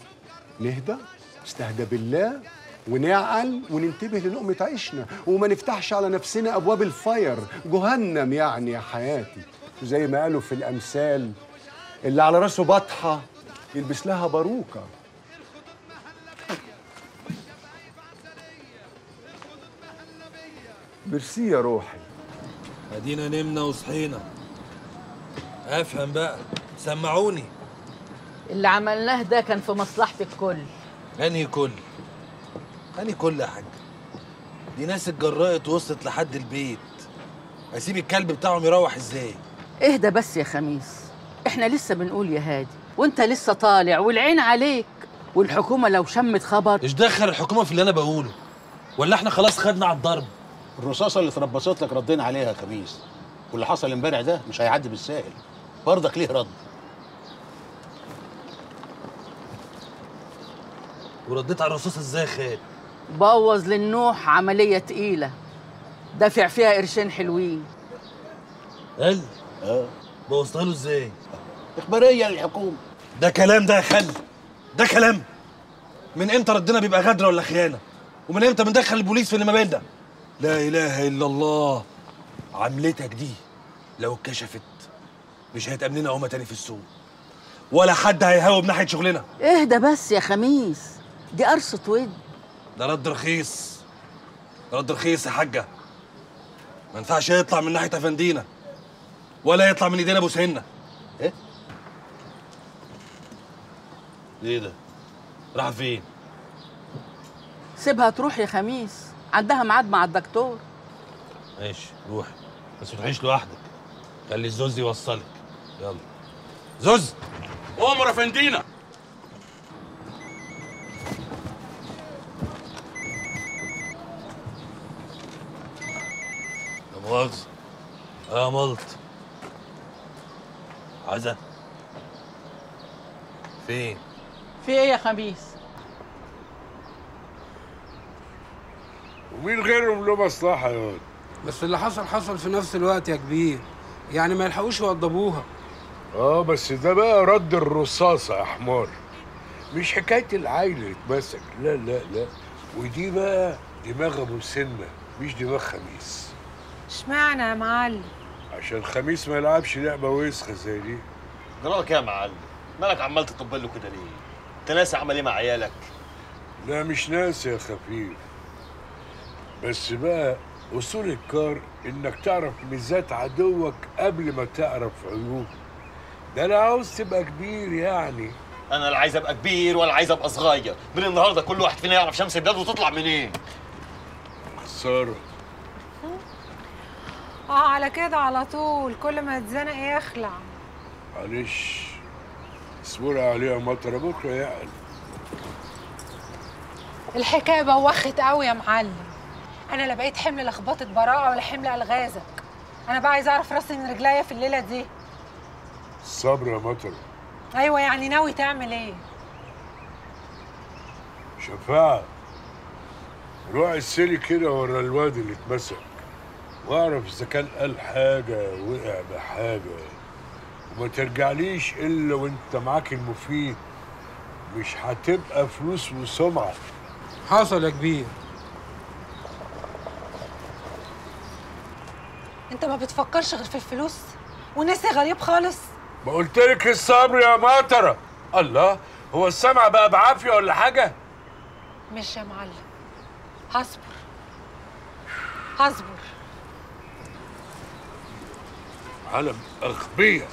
نهدى نستهدى بالله ونعقل وننتبه للقمة عيشنا وما نفتحش على نفسنا أبواب ال fire. جهنم يعني يا حياتي. زي ما قالوا في الأمثال اللي على راسه بطحة يلبس لها باروكة. ميرسي يا روحي. أدينا نمنا وصحينا. أفهم بقى. سمعوني. اللي عملناه ده كان في مصلحة الكل. أنهي كل؟ أنهي كل يا حاج؟ دي ناس اتجرأت وصلت لحد البيت. أسيب الكلب بتاعهم يروح إزاي؟ اهدى بس يا خميس. إحنا لسه بنقول يا هادي. وأنت لسه طالع والعين عليك. والحكومة لو شمت خبر. إيش دخل الحكومة في اللي أنا بقوله؟ ولا إحنا خلاص خدنا على الضرب؟ الرصاصة اللي اتربصت لك ردينا عليها يا خميس. واللي حصل امبارح ده مش هيعدي بالساهل. برضك ليه رد؟ ورديت على الرصاص إزاي يا خال؟ بوظ للنوح عملية تقيلة. دافع فيها قرشين حلوين. قال آه. بوظتها له إزاي؟ إخبارية للحكومة. ده كلام ده يا خال. ده كلام. من إمتى ردنا بيبقى غدر ولا خيانة؟ ومن إمتى بندخل البوليس في اللي ما بيننا لا إله إلا الله. عملتك دي لو اتكشفت مش هيتأمن لنا عمى تاني في السوق. ولا حد هيهاوب ناحيه شغلنا. اهدى بس يا خميس. دي قرصة ود ده رد رخيص. رد رخيص يا حاجة. ما ينفعش يطلع من ناحية أفندينا ولا يطلع من إيدينا أبو سهنه إيه؟ إيه ده؟ راح فين؟ سيبها تروح يا خميس. عندها ميعاد مع الدكتور. ماشي روح بس ما تروحيش لوحدك. خلي الزوز يوصلك. يلا. زوز! أمر أفندينا! لا مؤاخذة آه ملط عزة فين؟ في إيه يا خميس ومين غيرهم له مصلحة يا واد بس اللي حصل حصل في نفس الوقت يا كبير. يعني ما يلحقوش يوضبوها. آه بس ده بقى رد الرصاصة يا حمار. مش حكاية العيل اللي اتمسك. لا لا لا. ودي بقى دماغ أبو سنة مش دماغ خميس إشمعنى يا معلم؟ عشان خميس ما يلعبش لعبة وسخة زي دي. جراك يا معلم؟ مالك عمال تطبل له كده ليه؟ أنت ناسي عمل إيه مع عيالك؟ لا مش ناسي يا خفيف. بس بقى أصول الكار إنك تعرف ميزات عدوك قبل ما تعرف عيوبه ده أنا عاوز تبقى كبير يعني. أنا لا عايز أبقى كبير ولا عايز أبقى صغير. من النهارده كل واحد فينا يعرف شمس بلاده تطلع منين. خسارة. آه على كده على طول كل ما يتزنق يخلع. معلش. اصبري عليها مطرة بكرة يعقل الحكاية بوخت قوي يا معلم. أنا لا بقيت حمل لخبطة براءة ولا حمل ألغازك. أنا بقى عايزه أعرف راسي من رجليا في الليلة دي. الصبر يا مطرة. أيوه يعني ناوي تعمل إيه؟ شفاعة. روح السلي كده ورا الواد اللي اتمسك. واعرف إذا كان قال حاجة وقع بحاجة. وما ترجعليش إلا وأنت معاك المفيد. مش هتبقى فلوس وسمعة. حصل يا كبير. أنت ما بتفكرش غير في الفلوس؟ وناسي غريب خالص. ما قلت لك الصبر يا مطرة. الله هو السمع بقى بعافية ولا حاجة؟ مش يا معلم. هصبر. هصبر. علم أغبية.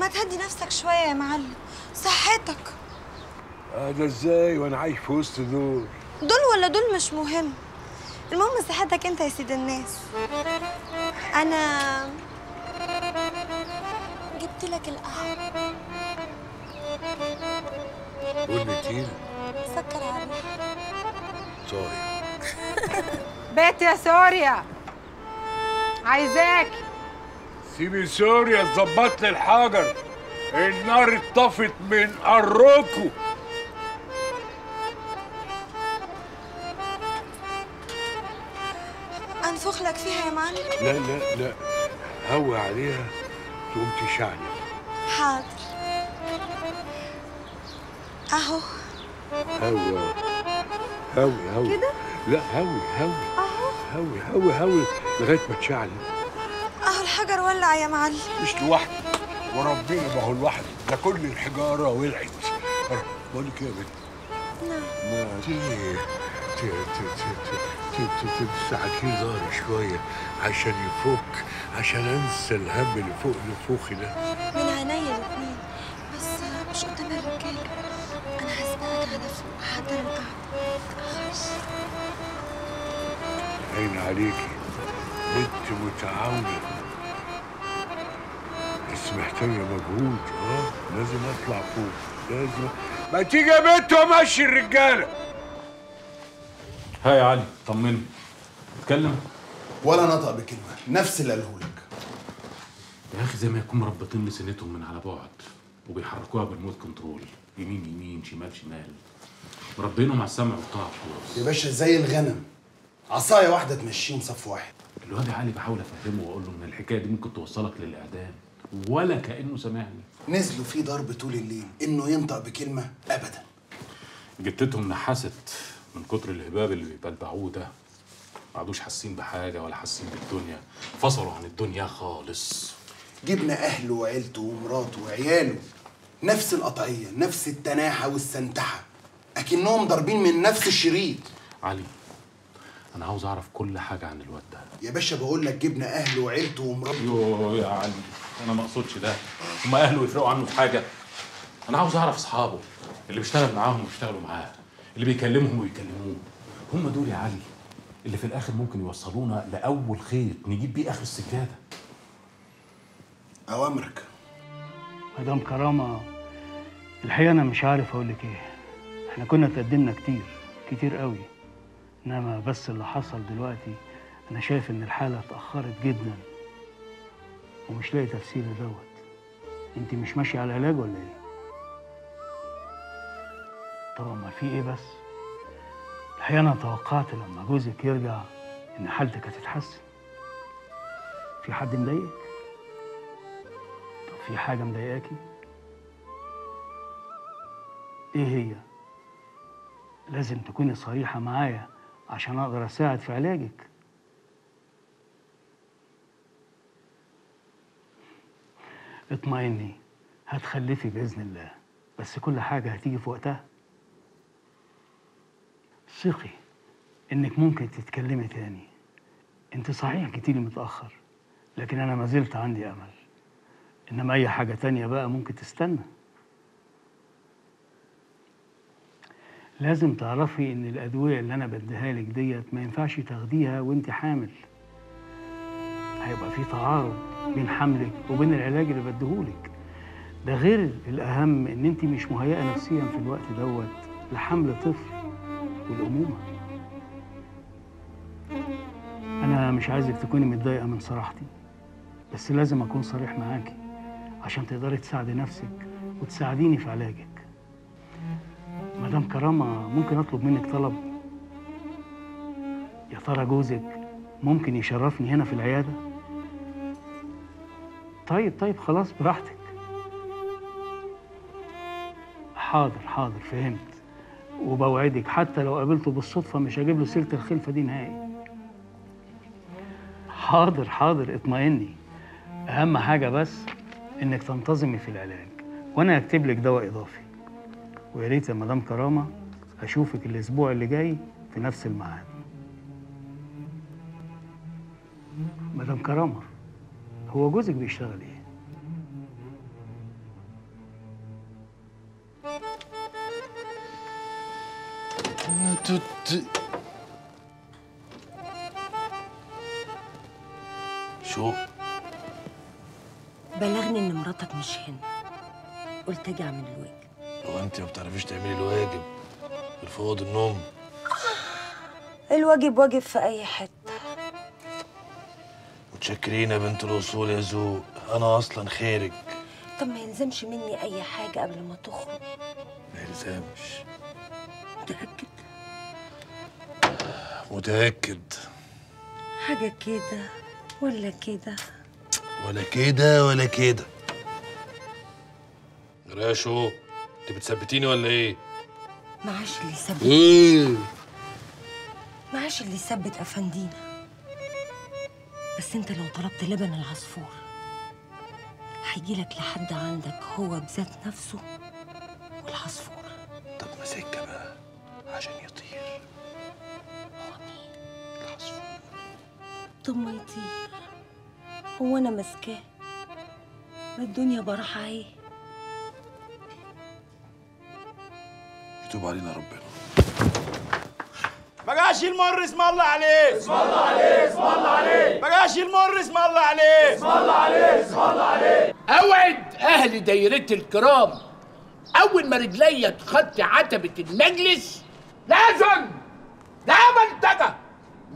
ما تهدي نفسك شوية يا معلم. صحتك. أنا إزاي وأنا عايش في وسط دول؟ دول ولا دول مش مهم. المهم صحتك أنت يا سيد الناس. أنا جبت لك القهوة. قول تقيل. سكر عليها. طيب. بيت يا سوريا. عايزاك. سيبي سوريا تظبط لي الحجر. النار اتطفت من قركم أنفخ لك فيها يا معلم. لا لا لا. هوي عليها تقوم تشعني حاضر. أهو. هوي هوي هوي كده؟ لا هوي هوي هوي هوي هوي لغاية ما تشعل أهو الحجر ولع يا معلم. مش لوحدي. وربنا ما هو لوحدي. ده كل الحجارة ولعت. بقول لك إيه يا بنت نعم. ما تيجي ت- ت- ت- ت- ت- ت- تساعديه ظهري شوية عشان يفك عشان انسى الهم اللي فوق اللي فوقي ده. من عينيا الاتنين. بس مش قدام الرجاله أنا هسبقك هدف احضر القعده متأخرش عين عليكي بنت متعاونة. بس محتاجة مجهود آه لازم أطلع فوق لازم. ما تيجي يا بنت وامشي الرجالة. ها يا علي طمني. اتكلم ولا نطق بكلمة نفس اللي قاله لك. يا أخي زي ما يكون مربطين لسنتهم من على بعد وبيحركوها بال remote control. يمين يمين شمال شمال. مربينهم على السمع والطاعة يا باشا زي الغنم. عصاية واحدة تمشيهم صف واحد. الواد علي بحاول أفهمه وأقول له إن الحكاية دي ممكن توصلك للإعدام ولا كأنه سامعني. نزلوا فيه ضرب طول الليل إنه ينطق بكلمة ابدا. جتتهم نحست من كتر الهباب اللي بيبلبعوه ده. ما عادوش حاسين بحاجة ولا حاسين بالدنيا. فصلوا عن الدنيا خالص. جبنا أهله وعيلته ومراته وعياله. نفس القطعية نفس التناحة والسنتحة. أكنهم ضاربين من نفس الشريط. علي أنا عاوز أعرف كل حاجة عن الواد ده. يا باشا بقول لك جبنا أهله وعيلته ومراته. يو يا علي أنا ما أقصدش ده. هما أهله يفرقوا عنه في حاجة. أنا عاوز أعرف أصحابه اللي بيشتغل معاهم ويشتغلوا معاه اللي بيكلمهم ويكلموه. هم دول يا علي اللي في الآخر ممكن يوصلونا لأول خيط نجيب بيه آخر السجادة. اوامرك مدام كرامة الحقيقة أنا مش عارف أقول لك إيه. إحنا كنا اتقدمنا كتير كتير قوي. إنما بس اللي حصل دلوقتي أنا شايف إن الحالة اتأخرت جدا ومش لاقي تفسير دوت أنت مش ماشية على العلاج ولا إيه؟ طبعا ما في إيه بس الحقيقة أنا توقعت لما جوزك يرجع إن حالتك هتتحسن في حد مضايقك؟ طب في حاجة مضايقاكي؟ إيه هي؟ لازم تكوني صريحة معايا عشان أقدر أساعد في علاجك. اطمئني هتخلفي بإذن الله بس كل حاجة هتيجي في وقتها. ثقي إنك ممكن تتكلمي تاني. أنت صحيح جيتيلي متأخر لكن أنا ما زلت عندي أمل. إنما أي حاجة تانية بقى ممكن تستنى. لازم تعرفي إن الأدوية اللي أنا بديها لك ديت ما ينفعش تاخديها وأنت حامل. هيبقى في تعارض بين حملك وبين العلاج اللي بديهولك. ده غير الأهم إن أنت مش مهيئة نفسيا في الوقت دوت لحمل طفل والأمومة. أنا مش عايزك تكوني متضايقة من صراحتي بس لازم أكون صريح معاكي عشان تقدري تساعدي نفسك وتساعديني في علاجك. مدام كرامة ممكن أطلب منك طلب؟ يا ترى جوزك ممكن يشرفني هنا في العيادة؟ طيب طيب خلاص براحتك. حاضر حاضر فهمت. وبوعدك حتى لو قابلته بالصدفة مش هجيب له سيرة الخلفة دي نهائي. حاضر حاضر اطمئني. أهم حاجة بس إنك تنتظمي في العلاج وأنا هكتب لك دواء إضافي. ويا ريت يا مدام كرامة أشوفك الأسبوع اللي جاي في نفس الميعاد. مدام كرامة هو جوزك بيشتغل إيه؟ شو؟ بلغني إن مراتك مش هنا. قلت أجي أعمل الواجب هو انت ما بتعرفيش تعملي الواجب في اوضه النوم. الواجب واجب في أي حتة. متشكرين يا بنت الأصول يا ذوق أنا أصلا خارج. طب ما يلزمش مني أي حاجة قبل ما تخرج. ما يلزمش. متأكد؟ متأكد. حاجة كده ولا كده؟ ولا كده ولا كده. راشو انت بتثبتيني ولا إيه؟ معاش اللي يثبت. إيه؟ معاش اللي يثبت افندينا بس انت لو طلبت لبن العصفور هيجيلك لحد عندك هو بذات نفسه والعصفور. طب ما سكه بقى عشان يطير. طب ما يطير. هو أنا ماسكاه ما الدنيا براحة إيه يتوب علينا ربنا بقاش المر اسم الله عليه اسم الله عليه اسم الله عليه بقاش المر اسم الله عليه اسم الله عليه اسم الله عليه اوعد أهل دايرتي الكرام اول ما رجليا تخطي عتبه المجلس لازم لا منتجه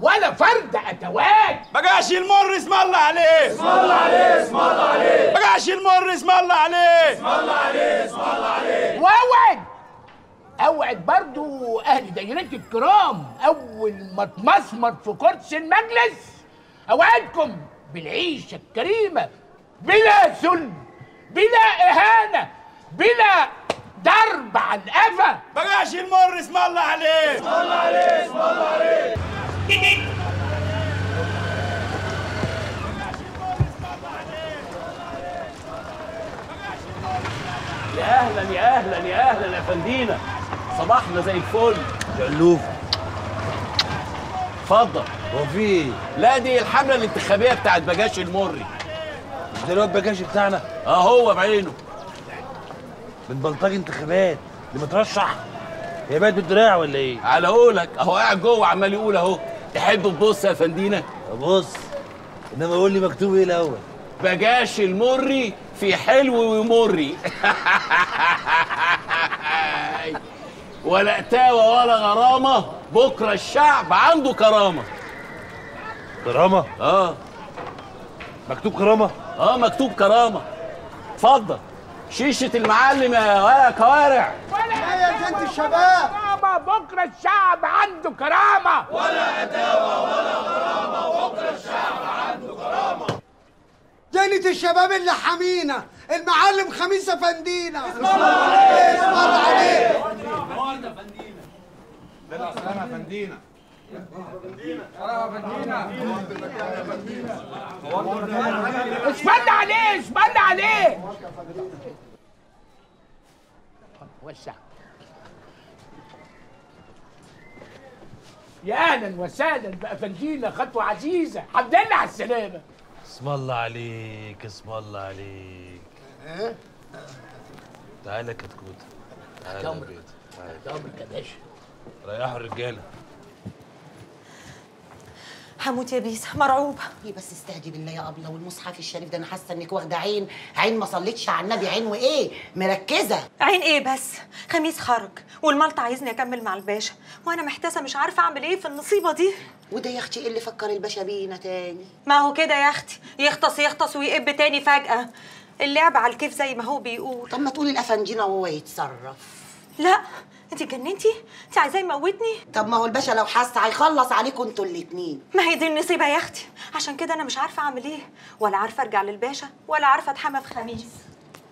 ولا فرد اتوات بقاش المر اسم الله عليه اسم الله عليه اسم الله عليه بقاش المر اسم الله عليه اسم الله عليه اسم الله عليه واوعد اوعد برضو أهل دايرتي الكرام اول ما تمسمر في كرسي المجلس اوعدكم بالعيشه الكريمه بلا ذل بلا اهانه بلا ضرب على القفا بقاش المر اسم الله عليه اسم الله عليه اسم الله عليه يا أهلا يا أهلا يا أهلا يا فندينا صباحنا زي الفل. شلوف اتفضل. هو في؟ لا دي الحملة الانتخابية بتاعت بجاش المري. ده الواد بجاش بتاعنا؟ آه هو بعينه. من بلطجي انتخابات. اللي مترشح. هي بقت بالدراع ولا إيه؟ على قولك اهو قاعد جوه عمال يقول اهو تحب تبص يا فندينا ابص انما قول لي مكتوب إيه الأول؟ بجاش المري في حلو ومري. ولا قتاوة ولا غرامة بكرة الشعب عنده كرامة. كرامة؟ آه. مكتوب كرامة؟ آه مكتوب كرامة. اتفضل. شيشة المعلم يا ولا كوارع. يا زنت الشباب. كرامة بكرة الشعب عنده كرامة. ولا عداوة ولا غرامة بكرة الشعب عنده كرامة. جنة الشباب اللي حمينا المعلم خميس افندينا اسم الله عليه اسم الله عليه فندينا اسمعنا عليه اسمعنا عليه. وسع. يا أهلا وسهلا بافندينا خطوة عزيزة. الحمد لله على السلامة. اسم الله عليك اسم الله عليك. تعالى يا كتكوت تعالى يا. بيت. امرك يا باشا. ريحوا الرجالة. هموت يا بيس مرعوبة إيه بس استهدي بالله يا أبله والمصحف الشريف ده؟ أنا حاسة إنك واخدة عين. عين ما صليتش على النبي عين وإيه؟ مركزة. عين إيه بس؟ خميس خرج والملط عايزني أكمل مع الباشا. وأنا محتاسة مش عارفة أعمل إيه في النصيبة دي. وده يا أختي إيه اللي فكر الباشا بينا تاني؟ ما هو كده يا أختي. يغطس يغطس ويقب تاني فجأة. اللعب على الكيف زي ما هو بيقول. طب ما تقولي الافنجينا وهو يتصرف. لا انت جننتي انت عايزاه يموتني؟ طب ما هو الباشا لو حس هيخلص عليكم أنتوا الاتنين. ما هي دي النصيبة يا أختي. عشان كده أنا مش عارفة أعمل إيه. ولا عارفة أرجع للباشا ولا عارفة أتحمى في خميس.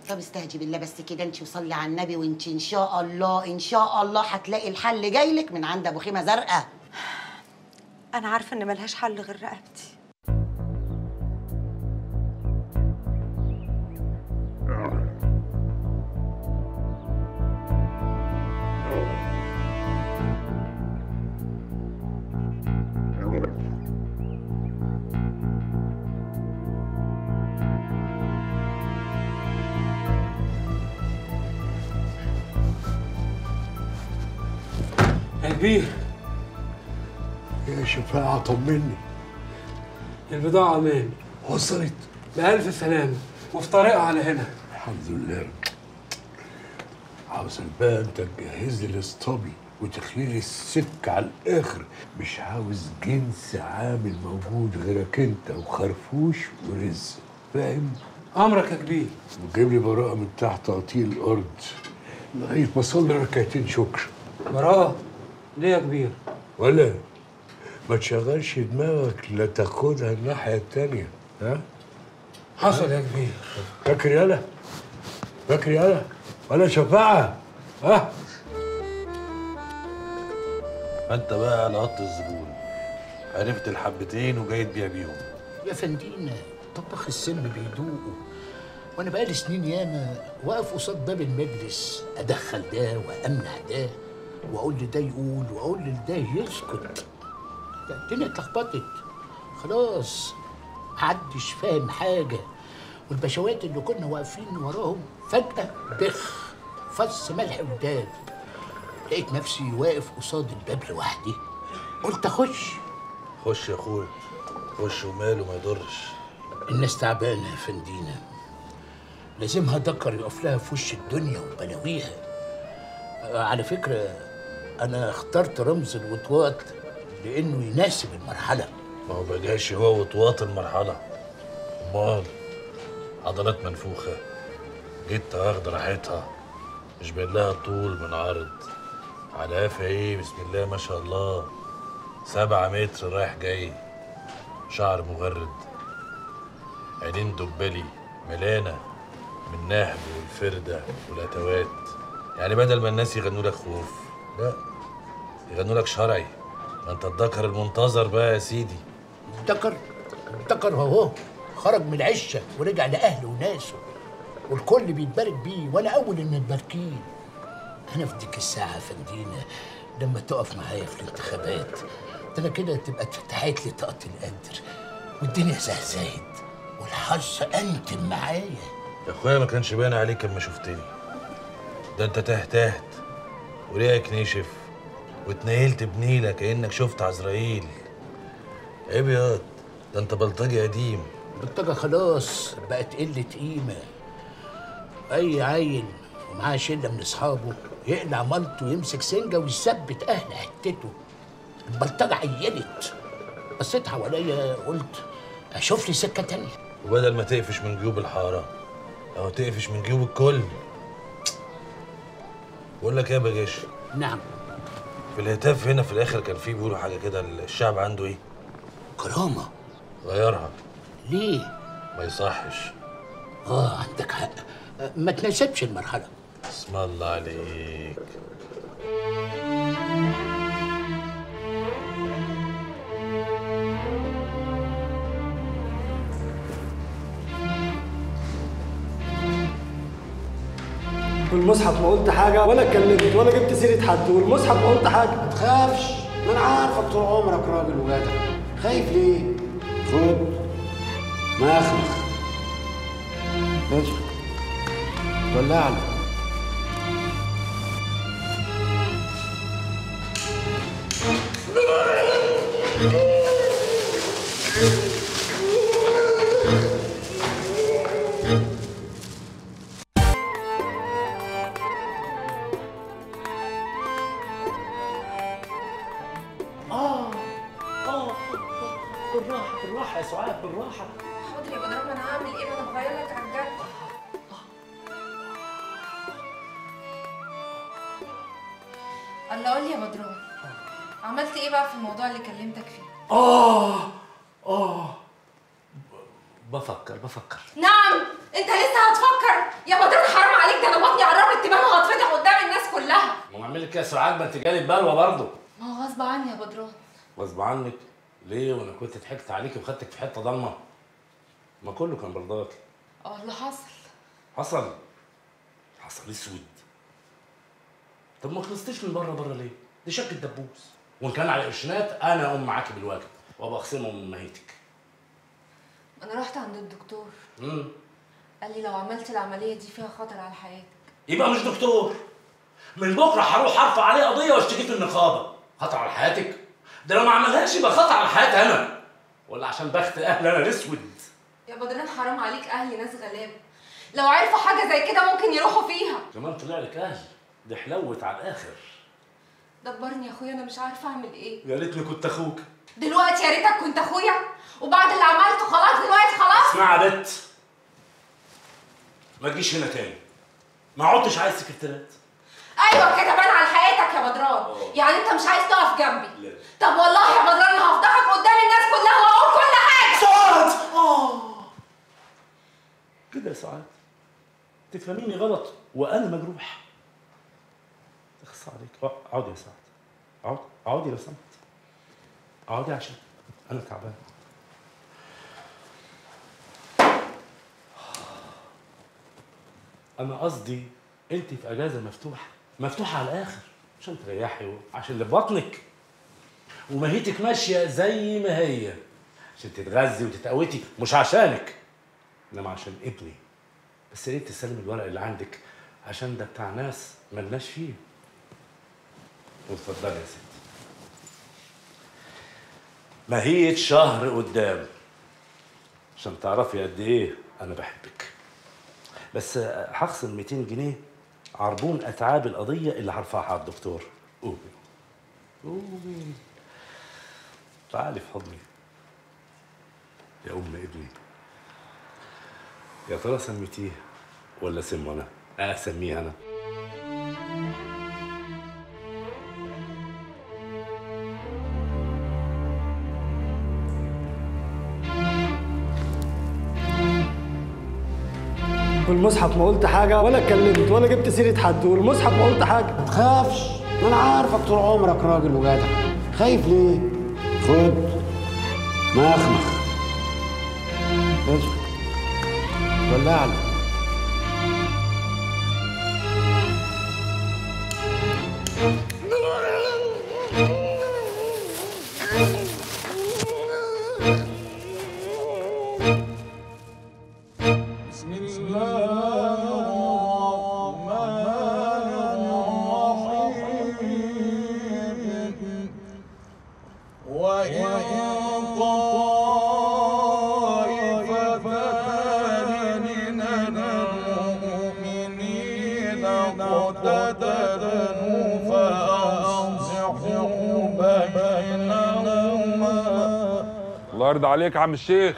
طب استهدي بالله بس كده انت وصلي على النبي وانت إن شاء الله إن شاء الله هتلاقي الحل جاي لك من عند أبو خيمة زرقاء. أنا عارفة إن ملهاش حل غير رقبتي. كبير. شفاعة طمني البضاعة أمان وصلت. بألف سلامة. وفي طريقها على هنا. الحمد لله. عاوزك بقى انت تجهز لي الاسطبل وتخلي لي السك على الآخر. مش عاوز جنس عامل موجود غيرك أنت وخرفوش ورزق فاهم؟ أمرك يا كبير. وجيب لي براءة من تحت تقطيع الأرض. لغاية ما أصلي ركعتين شكر براءة؟ ليه يا كبير؟ ولا؟ ما تشغلش دماغك لا تاخدها الناحية التانية ها؟ حصل يا كبير. فاكر يالا؟ فاكر يالا؟ ولا شفاعة؟ ها؟ فأنت بقى على قط الزبون. عرفت الحبتين وجاي تبيع بيهم. يا فندينا طباخ السم بيدوقوا وأنا بقالي سنين ياما واقف قصاد باب المجلس أدخل ده وأمنع ده وأقول لده يقول وأقول لده يسكت. ده الدنيا اتلخبطت. خلاص محدش فاهم حاجة. والبشوات اللي كنا واقفين وراهم فجأة بخ فص ملح قدام لقيت نفسي واقف قصاد الباب لوحدي. قلت أخش. خش يا أخويا. خش وماله ما يضرش. الناس تعبانة يا فندينا لازمها دكر يقف لها في وش الدنيا وبلاويها. على فكرة أنا اخترت رمز الوطواط لأنه يناسب المرحلة. ما هو بقاش هو وطواط المرحلة. أمال عضلات منفوخة. جيت واخد راحتها. مش باين لها طول من عرض. على قفا إيه؟ بسم الله ما شاء الله. سبعة متر رايح جاي. شعر مغرد. عينين دبلي. ملانة من النهب والفردة والأتوات. يعني بدل ما الناس يغنوا لك خوف. لا يغنوا لك شرعي. انت الذكر المنتظر بقى يا سيدي. دكر دكر اهو خرج من العشة ورجع لأهله وناسه. والكل بيتبارك بيه وأنا أول المتباركين أنا في ديك الساعة يا فندينا لما تقف معايا في الانتخابات ده أنا كده تبقى اتفتحت لي طاقه القدر والدنيا زهزهت والحظ أنتم معايا. يا أخويا ما كانش باين عليك أما شفتني. ده أنت تهتهت وريقك نشف واتنيلت بنيلة كأنك شفت عزرائيل. عيب ياض ده أنت بلطجي قديم. البلطجة خلاص بقت قلة قيمة. أي عيل ومعاه شلة من أصحابه يقلع مالته ويمسك سنجة ويثبت أهل حتته. البلطجة عيلت. بصيت حواليا قلت أشوف لي سكة تانية. وبدل ما تقفش من جيوب الحارة أو تقفش من جيوب الكل. بقول لك إيه يا بجاش نعم. في الهتاف هنا في الآخر كان فيه بيقولوا حاجة كده الشعب عنده إيه؟ كرامة. غيرها. ليه؟ ما يصحش. آه عندك حق. ما تناسبش المرحلة. اسم الله عليك. والمصحف ما قلت حاجة ولا اتكلمت ولا جبت سيرة حد. والمصحف ما قلت حاجة. ما تخافش. ما أنا عارفك طول عمرك راجل وجدع. خايف ليه؟ خد مخمخ. ماشي ولعنا آه برضاكي آه اللي حصل. حصل؟ حصل أسود. طب ما خلصتيش من بره بره ليه؟ دي شك الدبوس. وإن كان على قرشنات أنا أقوم معاكي بالواجب وأبقى اخصمه من مهيتك. أنا رحت عند الدكتور. امم قال لي لو عملت العملية دي فيها خطر على حياتك. يبقى مش دكتور. من بكرة هروح أرفع عليه قضية واشتكيه في النقابة. خطر على حياتك؟ ده لو ما عملهاش يبقى خطر على حياتي أنا. ولا عشان بخت أهل أنا الأسود. يا بدران حرام عليك أهلي ناس غلابة. لو عرفوا حاجة زي كده ممكن يروحوا فيها. كمان طلع لك أهل. دي حلوت على الآخر. دبرني يا أخويا أنا مش عارفة أعمل إيه. يا ريتني كنت أخوك. دلوقتي يا ريتك كنت أخويا؟ وبعد اللي عملته خلاص دلوقتي خلاص؟ اسمع يا بت ما تجيش هنا تاني. ما عدتش عايز سكرتيرات. أيوه كده بان على حقيقتك يا بدران. يعني أنت مش عايز تقف جنبي. طب والله يا بدران أنا هفضحك قدام الناس كلها وأقول كل حاجة. يا سعاد تفهميني غلط وأنا مجروح. اخص عليك. اقعدي يا سعاد اقعدي اقعدي لو سمحت اقعدي عشان أنا تعبان. أنا قصدي أنت في أجازة مفتوحة مفتوحة على الآخر عشان تريحي عشان اللي في بطنك. ماشية زي ما هي. عشان تتغذي وتتقوتي مش عشانك. إنما عشان ابني. بس يا ريت تسلم الورق اللي عندك عشان ده بتاع ناس ملناش فيه. واتفضلي يا ستي ماهية شهر قدام. عشان تعرفي قد إيه أنا بحبك. بس هخصم 200 جنيه عربون أتعاب القضية اللي هرفعها على الدكتور. قومي. قومي. تعالي في حضني. يا أم ابني. يا ترى سميتيه ولا سمه أنا اسميه أنا والمصحف ما قلت حاجة ولا اتكلمت ولا جبت سيرة حد والمصحف ما قلت حاجة. ما تخافش ما أنا عارفك طول عمرك راجل وجدع. خايف ليه؟ خد مخمخ. خد ولع عليك يا عم الشيخ.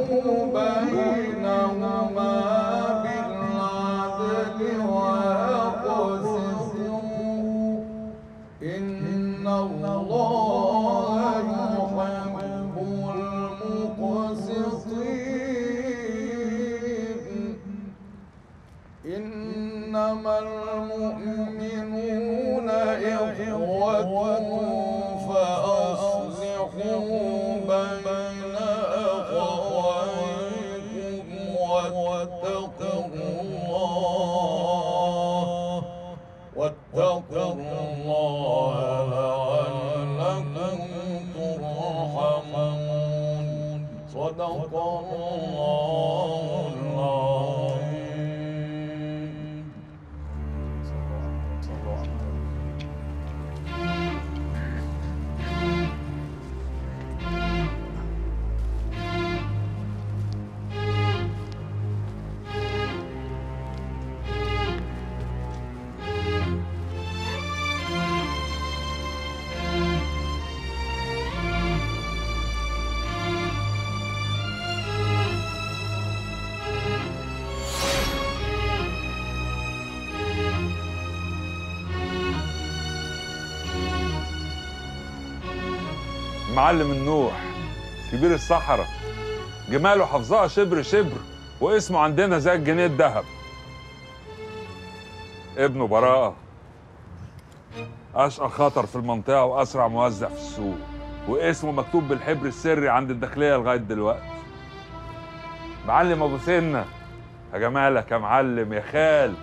فأصلحوا الصحراء. جماله حافظها شبر شبر واسمه عندنا زي الجنيه الذهب. ابنه براءة. اشقى خطر في المنطقة وأسرع موزع في السوق. واسمه مكتوب بالحبر السري عند الداخلية لغاية دلوقتي. معلم أبو سنة. يا جمالك يا معلم يا خال.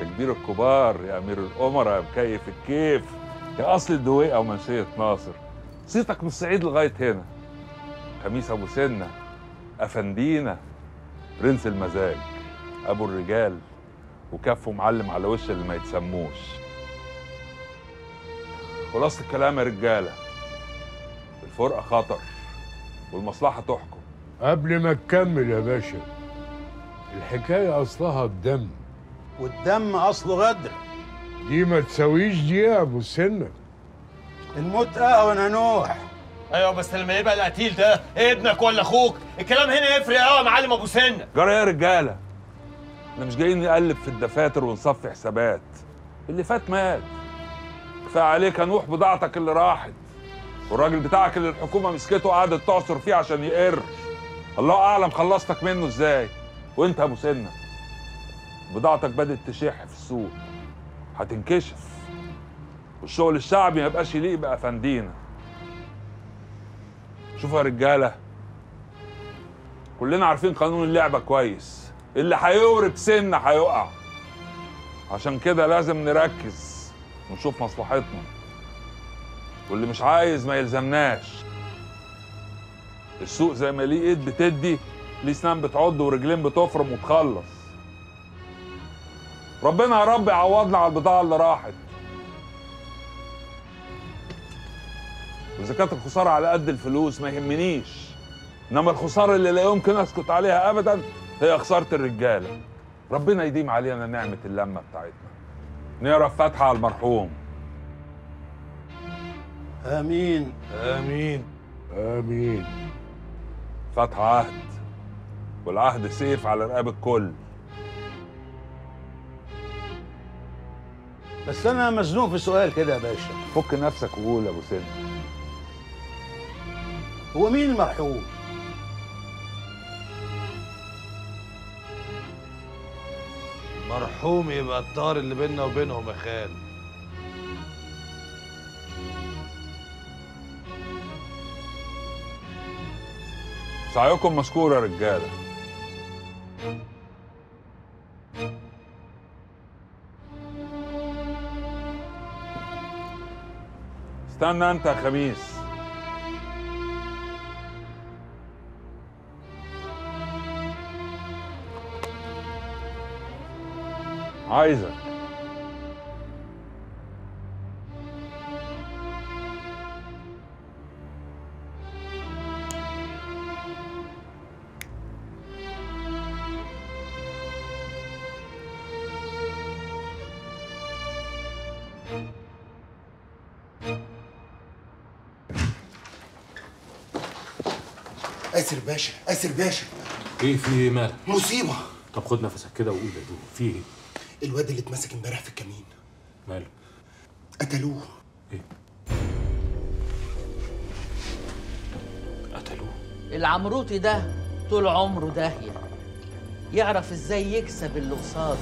يا كبير الكبار يا أمير الامراء يا مكيف الكيف. يا أصل الدويقه ومنشيه ناصر. صيتك من الصعيد لغاية هنا. خميس أبو سنه أفندينا برنس المزاج أبو الرجال وكفه معلم على وش اللي ما يتسموش. خلاصة الكلام يا رجالة. الفرقة خطر والمصلحة تحكم. قبل ما تكمل يا باشا الحكاية أصلها الدم. والدم اصله غدر. دي ما تساويش دي يا أبو سنة الموت اهون يا نوح أيوه بس لما يبقى القتيل ده ابنك ولا أخوك الكلام هنا يفرق. قوي يا معلم ابو سنه جرى يا رجاله. إحنا مش جايين نقلب في الدفاتر ونصفي حسابات. اللي فات مات. كفاية عليك يا نوح بضاعتك اللي راحت. والراجل بتاعك اللي الحكومة مسكته وقعدت تعصر فيه عشان يقر. الله أعلم خلصتك منه إزاي. وأنت يا أبو سنة بضاعتك بدأت تشح في السوق. هتنكشف. والشغل الشعبي ما يبقاش يليق بأفندينا. شوفوا يا رجالة. كلنا عارفين قانون اللعبة كويس. اللي هيورب سنة هيقع. عشان كده لازم نركز ونشوف مصلحتنا. واللي مش عايز ما يلزمناش. السوق زي ما ليه ايد بتدي ليه سنان بتعض ورجلين بتفرم وتخلص. ربنا يا رب يعوضنا على البضاعة اللي راحت. واذا كانت الخسارة على قد الفلوس ما يهمنيش. إنما الخسارة اللي لا يمكن أسكت عليها ابدا هي خسارة الرجالة. ربنا يديم علينا نعمة اللمة بتاعتنا. نقرأ فاتحه على المرحوم. آمين. آمين. آمين. فتح عهد. والعهد سيف على رقاب الكل. بس أنا مزنوق في سؤال كده يا باشا. فك نفسك وقول يا أبو سن هو مين المرحوم؟ مرحوم يبقى الطار اللي بيننا وبينهم يا خال. سعيكم مشكور يا رجالة. استنى انت يا خميس. عايزك اسر باشا اسر باشا إيه في إيه مالك؟ مصيبة طب خد نفسك كده وقول يا دوب في إيه؟ الواد اللي اتمسك امبارح في الكمين. ماله؟ قتلوه. قتلوه؟ العمروتي ده طول عمره داهية. يعرف إزاي يكسب اللي قصاده.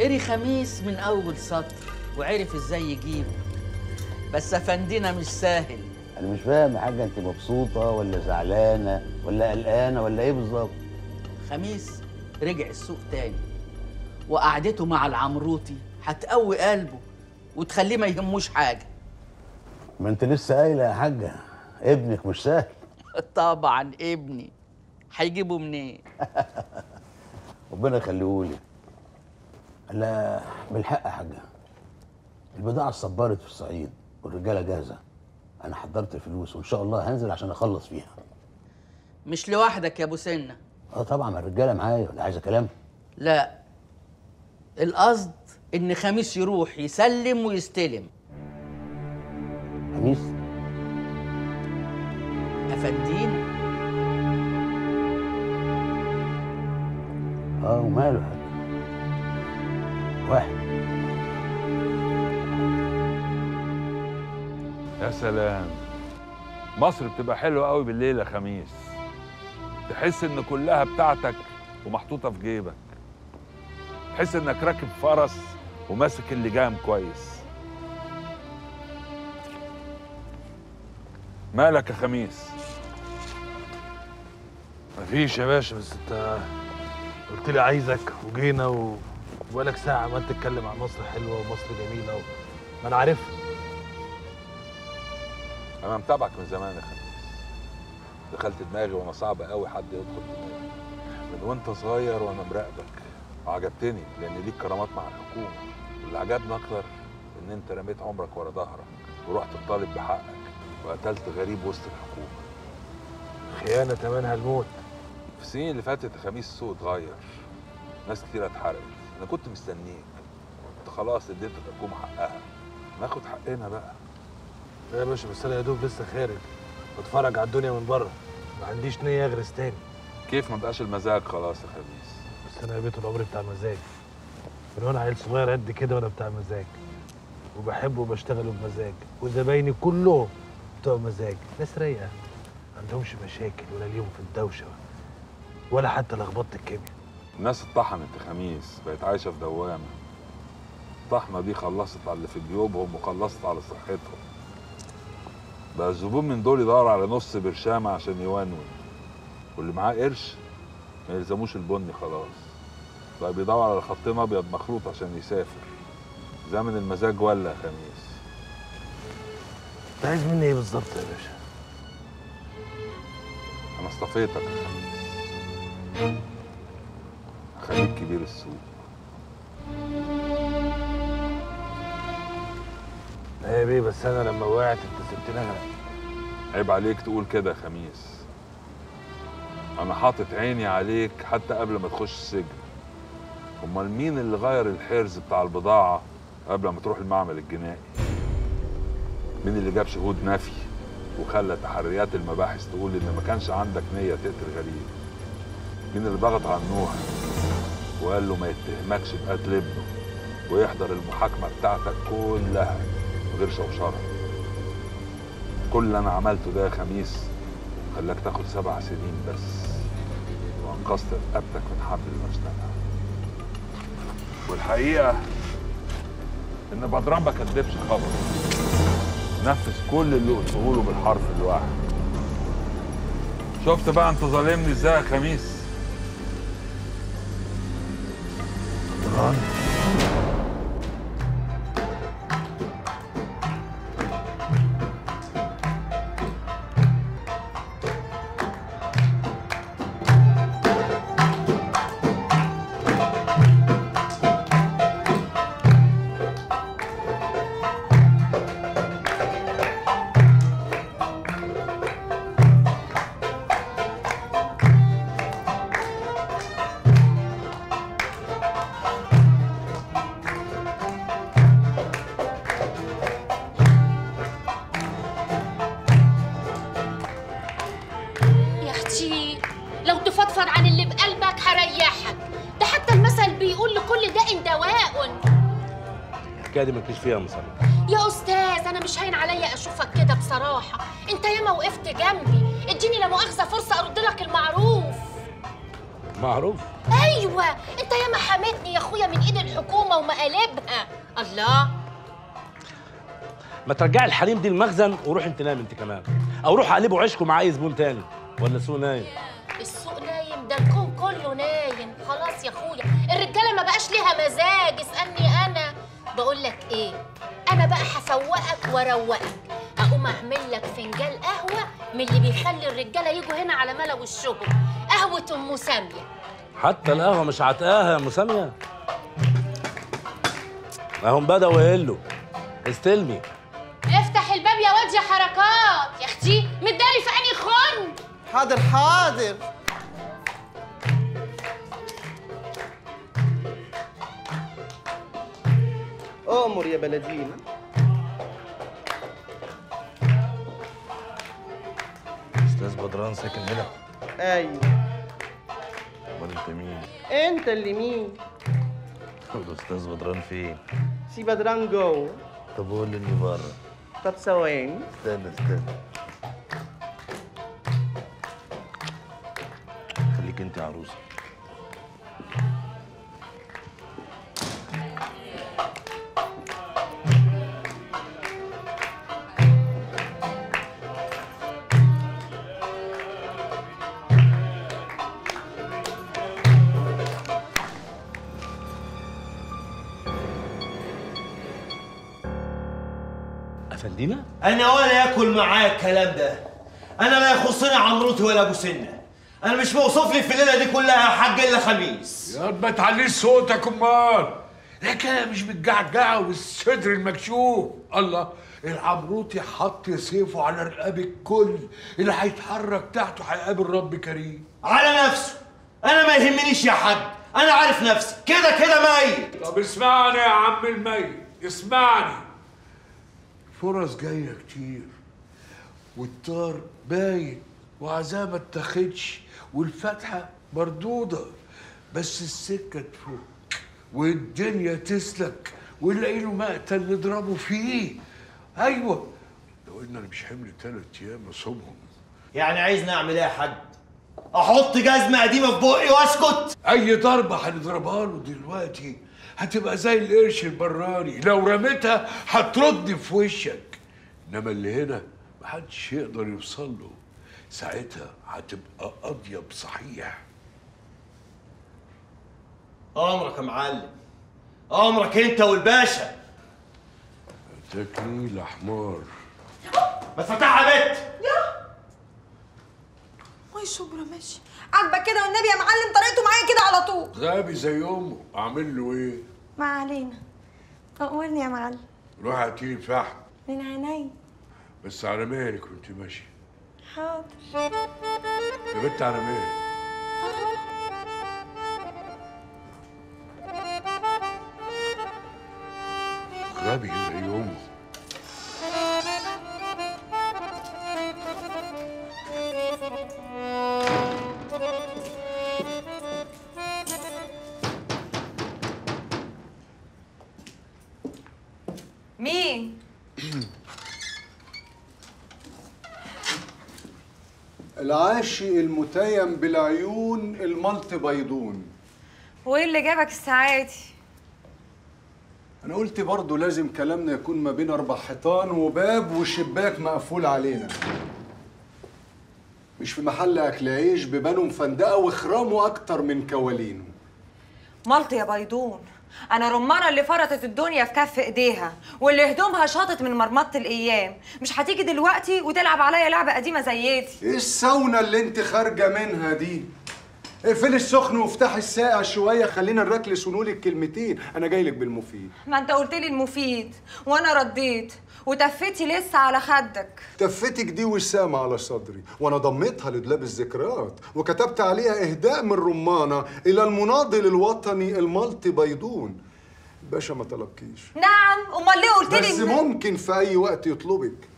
قري خميس من أول سطر وعرف إزاي يجيبه. بس أفندينا مش سهل أنا مش فاهم يا حاجة أنت مبسوطة ولا زعلانة ولا قلقانة ولا إيه بالظبط؟ خميس رجع السوق تاني. وقعدته مع العمروتي هتقوي قلبه وتخليه ما يهموش حاجة. ما انت لسه قايله يا حاجة ابنك مش سهل. طبعا ابني. هيجيبه منين؟ ربنا يخليهولي لا بالحق يا حاجة. البضاعة اتصبرت في الصعيد والرجالة جاهزة. أنا حضرت الفلوس وإن شاء الله هنزل عشان أخلص فيها. مش لوحدك يا أبو سنة. آه طبعا الرجالة معايا ولا عايزة كلام؟ لا. القصد إن خميس يروح يسلم ويستلم. خميس؟ أفندين؟ آه وماله واحد. يا سلام. مصر بتبقى حلوة قوي بالليل يا خميس. تحس إن كلها بتاعتك ومحطوطة في جيبك. تحس إنك راكب فرس وماسك اللجام كويس. مالك يا خميس؟ مفيش يا باشا بس أنت قلت لي عايزك وجينا و... وبقالك ساعة عمال تتكلم عن مصر حلوة ومصر جميلة و... ما أنا عارفها. أنا متابعك من زمان يا خميس. دخلت دماغي وأنا صعب قوي حد يدخل دماغي. من وانت صغير وأنا مراقبك. وعجبتني لأن ليك كرامات مع الحكومة. واللي عجبني أكتر إن أنت رميت عمرك ورا ظهرك ورحت تطالب بحقك وقتلت غريب وسط الحكومة. خيانة تمنها الموت. في السنين اللي فاتت خميس السوق اتغير. ناس كتير اتحرقت. أنا كنت مستنيك. انت خلاص اديت الحكومة حقها. ناخد حقنا بقى. لا يا باشا بس أنا يا دوب لسه خارج. بتفرج على الدنيا من بره. ما عنديش نية أغرس تاني. كيف ما بقاش المزاج خلاص يا خميس بس أنا يا بيت العمر بتاع مزاج من وأنا عيل صغير قد كده وأنا بتاع مزاج. وبحب وبشتغل بمزاج. وزبايني كلهم بتوع مزاج. ناس رايقة. ما عندهمش مشاكل ولا ليهم في الدوشة. ولا حتى لخبطة الكيمياء. الناس اتطحنت يا خميس. بقت عايشة في دوامة. الطحنة دي خلصت على اللي في جيوبهم وخلصت على صحتهم. بقى الزبون من دول يدور على نص برشامه عشان يونون واللي معاه قرش ما يلزموش البني خلاص. بقى بيدور على خطين ابيض مخلوط عشان يسافر. زمن المزاج ولا يا خميس. انت عايز مني إيه بالظبط يا باشا؟ أنا اصطفيتك يا خميس. خليك كبير السوق. يا بيه بس أنا لما وقعت انت سبتني اغرق عيب عليك تقول كده يا خميس. أنا حاطط عيني عليك حتى قبل ما تخش السجن. امال مين اللي غير الحرز بتاع البضاعة قبل ما تروح المعمل الجنائي؟ مين اللي جاب شهود نفي وخلى تحريات المباحث تقول إن ما كانش عندك نية تقتل غريب؟ مين اللي ضغط على نوح وقال له ما يتهمكش بقتل ابنه ويحضر المحاكمة بتاعتك كلها؟ غير شوشره كل اللي أنا عملته ده يا خميس خلاك تاخد سبع سنين بس. وأنقذت رقبتك من حبل المشنقه والحقيقة إن بدران ما كدبش خبر. نفذ كل اللي قلته له بالحرف الواحد. شفت بقى أنت ظالمني إزاي يا خميس؟ فيها مصاري يا أستاذ أنا مش هين عليا أشوفك كده بصراحة. أنت ياما وقفت جنبي. إديني لا مؤاخذة فرصة أرد لك المعروف. معروف؟ أيوه. أنت ياما حماتني يا أخويا من إيد الحكومة ومقالبها. الله. ما ترجعي الحريم دي المخزن وروح انت نام انت كمان. أو روح اقلبوا عيشكم مع أي زبون تاني. ولا سوق نايم؟ السوق نايم ده الكون كله نايم. خلاص يا أخويا. الرجالة ما بقاش ليها مزاج. اسألني بقول لك إيه؟ أنا بقى هفوقك واروقك. اقوم اعمل لك فنجان قهوة من اللي بيخلي الرجالة يجوا هنا على ملا وشهم. قهوة أم سامية. حتى القهوة مش عتقاها يا مساميه ما هم بدأوا يقلوا. استلمي افتح الباب يا واد يا حركات. يا أختي متداري في اني خن حاضر حاضر. أؤمر يا بلدينا أستاذ بدران ساكن هنا. أيوة. أمال أنت مين؟ أنت اللي مين؟ الاستاذ بدران فين؟ سي بدران جوه. طب قول لي إني بره. طب ثواني. استنى استنى. أنا ولا يأكل معايا الكلام ده. أنا لا يخصني عمروتي ولا أبو سنة. أنا مش موصوف لي في الليلة دي كلها حاج إلا خميس. يا ما تعليش صوتك أمال. الحكاية مش بالجعجعه والصدر المكشوف. الله العمروتي حط سيفه على رقاب الكل. اللي هيتحرك تحته هيقابل رب كريم. على نفسه. أنا ما يهمنيش يا حاج. أنا عارف نفسي. كده كده ميت. طب اسمعني يا عم الميت. اسمعني. فرص جاية كتير. والطار باين وعزاه ما اتاخدش والفتحه مردودة بس السكة تفك والدنيا تسلك ونلاقي له مقتل نضربه فيه. أيوه. لو ان أنا مش حمل ثلاث أيام أصومهم. يعني عايزني أعمل إيه يا حاج؟ أحط جزمة قديمة في بقي وأسكت؟ أي ضربة هنضربها له دلوقتي؟ هتبقى زي القرش البراني. لو رميتها هترد في وشك. إنما اللي هنا محدش يقدر يوصل له. ساعتها هتبقى اضيب صحيح. أمرك يا معلم. أمرك أنت والباشا. تكنيل حمار ما تفتحها يا بت. واي شبرا ماشي. عاجبك كده والنبي يا معلم؟ طريقته معايا كده على طول. غبي زي أمه. أعمل له إيه؟ ما علينا. أمرني يا معلم. روح هاتيلي فحم من عيني. بس على مهلك وانت ماشي. حاضر. يا بنت على مهلك. غبي زي امه العاشق المتيم بالعيون الملط بيضون. وايه اللي جابك الساعة دي؟ أنا قلت برضه لازم كلامنا يكون ما بين أربع حيطان وباب وشباك مقفول علينا. مش في محل أكل عيش بيبانوا مفندقة وخرامه أكتر من كوالينه. ملط يا بيضون. أنا رمانه اللي فرطت الدنيا في كف إيديها واللي هدومها شاطت من مرمطة الأيام. مش هتيجي دلوقتي وتلعب عليا لعبة قديمة زي دي؟ إيه الساونا اللي أنت خارجة منها دي؟ اقفلي السخن وافتحي الساقع شوية خلينا نركلس ونقول كلمتين. أنا جاي لك بالمفيد. ما أنت قلت لي المفيد وأنا رديت وتفتي لسه على خدك. تفتك دي وسامة على صدري. وأنا ضميتها لدولاب الذكريات وكتبت عليها إهداء من رمانة إلى المناضل الوطني الملطي بيضون. باشا ما طلبكيش. نعم أمال ليه قلت بس لي إن- ممكن في أي وقت يطلبك.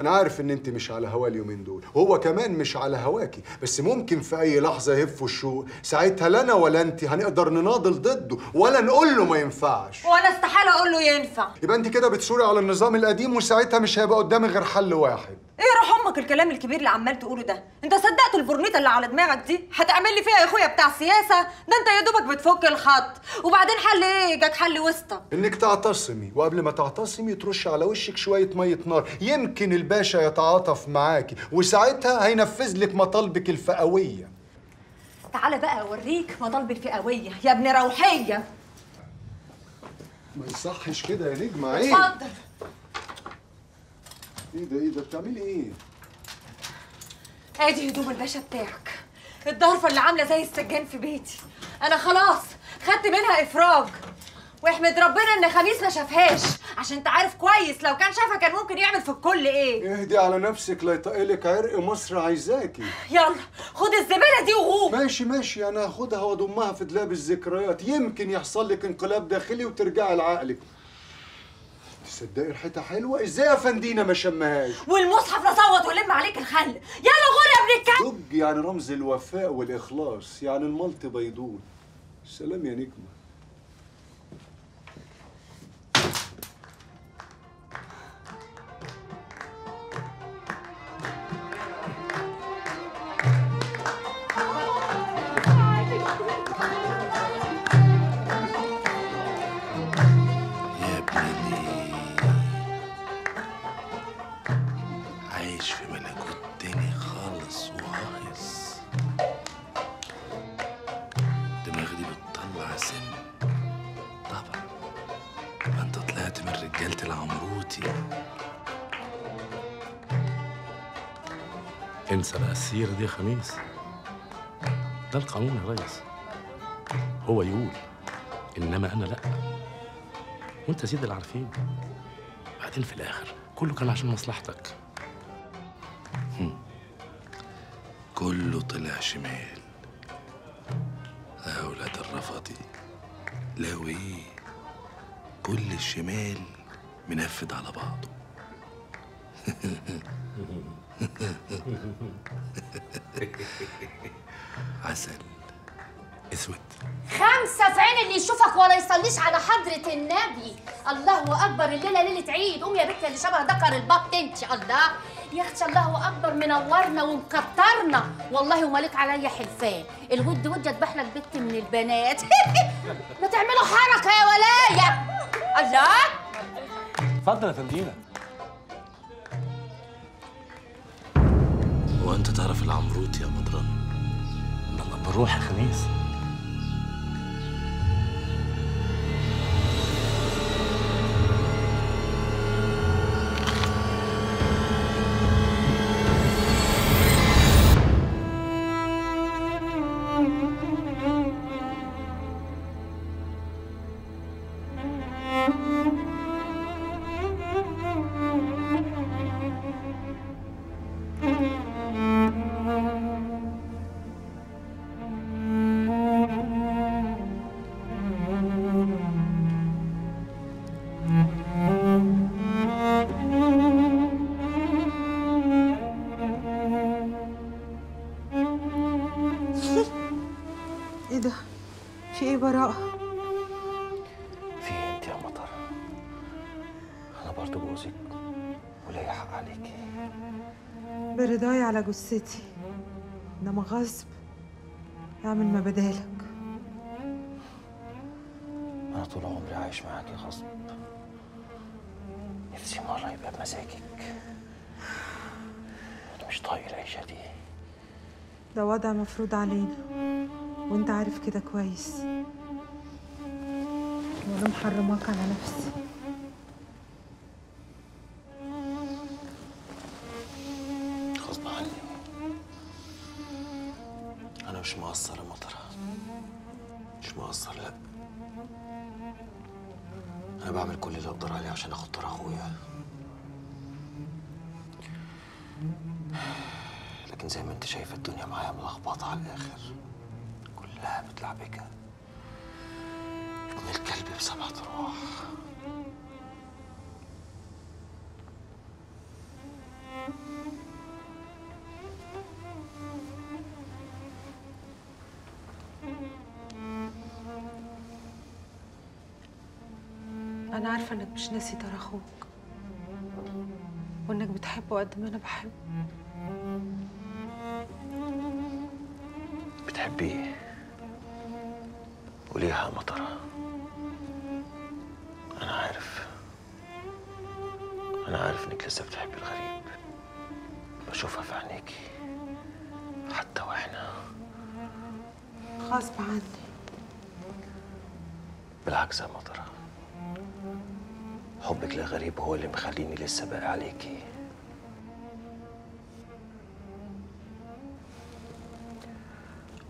أنا عارف إن أنت مش على هوا اليومين دول وهو كمان مش على هواكي بس ممكن في أي لحظة يهفوا الشوق. ساعتها لا أنا ولا أنت هنقدر نناضل ضده ولا نقول له ما ينفعش. وأنا استحالة أقول له ينفع. يبقى أنت كده بتثوري على النظام القديم وساعتها مش هيبقى قدامي غير حل واحد. إيه روح أمك الكلام الكبير اللي عمال تقوله ده؟ انت صدقت البورنيطه اللي على دماغك دي؟ هتعمل لي فيها يا اخويا بتاع سياسة؟ ده انت يا دوبك بتفك الخط. وبعدين حل إيه؟ جاك حل وسطى. انك تعتصمي وقبل ما تعتصمي ترش على وشك شوية مية نار. يمكن الباشا يتعاطف معاكي وساعتها هينفذ لك مطالبك الفئوية. تعالى بقى اوريك مطالبي الفئوية. يا ابن روحية. ما يصحش كده يا نجمة عيب. اتفضل. إيه ده إيه ده؟ بتعملي إيه؟ ادي هدوم الباشا بتاعك. الضرفة اللي عاملة زي السجان في بيتي. أنا خلاص خدت منها إفراج. واحمد ربنا إن خميس ما شافهاش. عشان أنت عارف كويس لو كان شافها كان ممكن يعمل في الكل إيه. اهدي على نفسك لا يطقلك عرق مصر عايزاكي. يلا خد الزبالة دي وغوب. ماشي ماشي أنا هاخدها وأضمها في دولاب الذكريات. يمكن يحصل لك انقلاب داخلي وترجعي لعقلك. تصدقي ريحتها حلوة. إزاي يا فندينا ما شمهاش؟ والمصحف نصوت ولم عليك الخل. يلا غور يا ابن الكلب. يعني رمز الوفاء والإخلاص يعني الملط بيضون. سلام يا نجمة. السيرة دي خميس؟ ده القانون يا ريس. هو يقول إنما أنا لأ. وأنت يا سيدي اللي عارفين. بعدين في الآخر كله كان عشان مصلحتك. كله طلع شمال. يا ولاد الرفضي. لو إيه كل الشمال منفد على بعضه. عسل أسود. خمسة في عين اللي يشوفك ولا يصليش على حضرة النبي. الله أكبر الليلة ليلة عيد. قوم يا بنت اللي شبه ذكر البط أنت. الله. يا أختي الله أكبر منورنا ومكترنا. والله ومالك عليا حلفان. الود ود اذبح لك بنت من البنات. ما تعملوا حركة يا ولاية. الله. اتفضل يا فندينا هو انت تعرف العمروت يا مدران لما بروح يا على جثتي. انما غصب اعمل ما بدالك. أنا طول عمري عايش معاكي غصب. نفسي مرة يبقى بمزاجك. أنا مش طايق العيشة دي. ده وضع مفروض علينا وانت عارف كده كويس. وأنا محرماك على نفسي. أنا بعمل كل اللي أقدر عليه عشان أخد طار أخويا. لكن زي ما أنت شايف الدنيا معايا ملخبطة على الآخر. كلها متلعبكه ابن الكلب بسبعة أرواح. أنا عارفة إنك مش ناسي دار أخوك. وإنك بتحبه قد ما أنا بحبه. بتحبيه؟ وليها يا مطرة. أنا عارف. أنا عارف إنك لسه بتحبي الغريب. بشوفها في عينيكي. حتى وإحنا. غصب عني. بالعكس يا مطرة. حبك لغريب هو اللي مخليني لسه باقي عليكي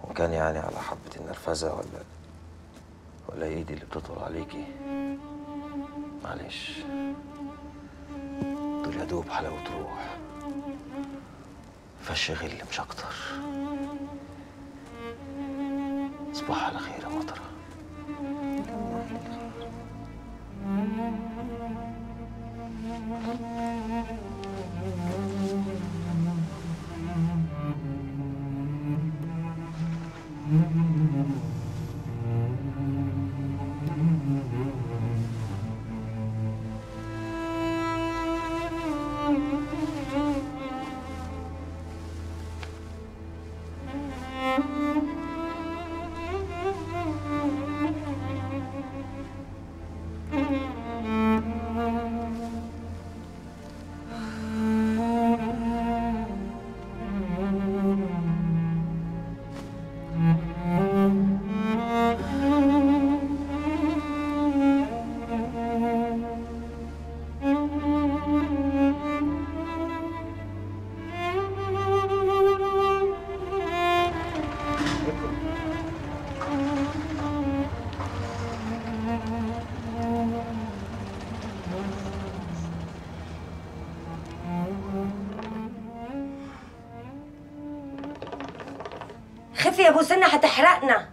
وكان يعني على حبة النرفزة ولا ولا إيدي اللي بتطول عليكي معلش. دول يا دوب حلاوة روح. فش غل مش أكتر. صباح على خير يا مطرة Mm-hmm. يا ابو سنة هتحرقنا.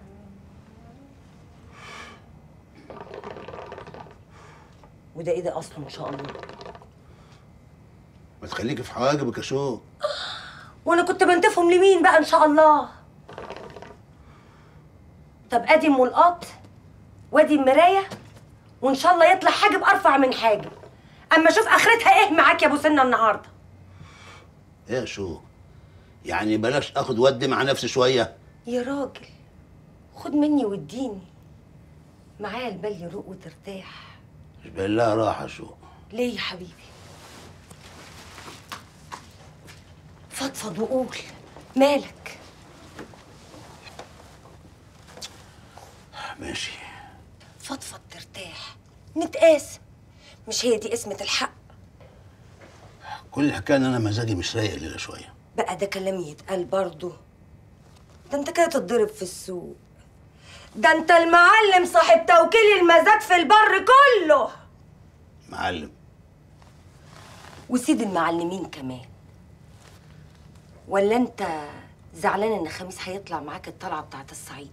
وده إيه ده أصلا؟ ان شاء الله. ما تخليكي في حواجبك يا شو وأنا كنت بنتفهم لمين بقى ان شاء الله؟ طب ادي الملقاط وادي المراية وان شاء الله يطلع حاجب ارفع من حاجب. اما أشوف اخرتها إيه معاك يا ابو سنة النهارده. إيه يا شو يعني بلاش اخد ودي مع نفسي شوية. يا راجل خد مني واديني. معايا البال يروق وترتاح. مش باين لها راحة شو. ليه يا حبيبي؟ فضفض وقول. مالك؟ ماشي. فضفض ترتاح. نتقاسم مش هي دي قسمة الحق؟ كل الحكاية إن أنا مزاجي مش رايق ليلة شوية. بقى ده كلام يتقال برضه. ده انت كده تتضرب في السوق. ده انت المعلم صاحب توكيل المزاد في البر كله. معلم. وسيد المعلمين كمان. ولا انت زعلان ان خميس هيطلع معاك الطلعة بتاعت الصعيد؟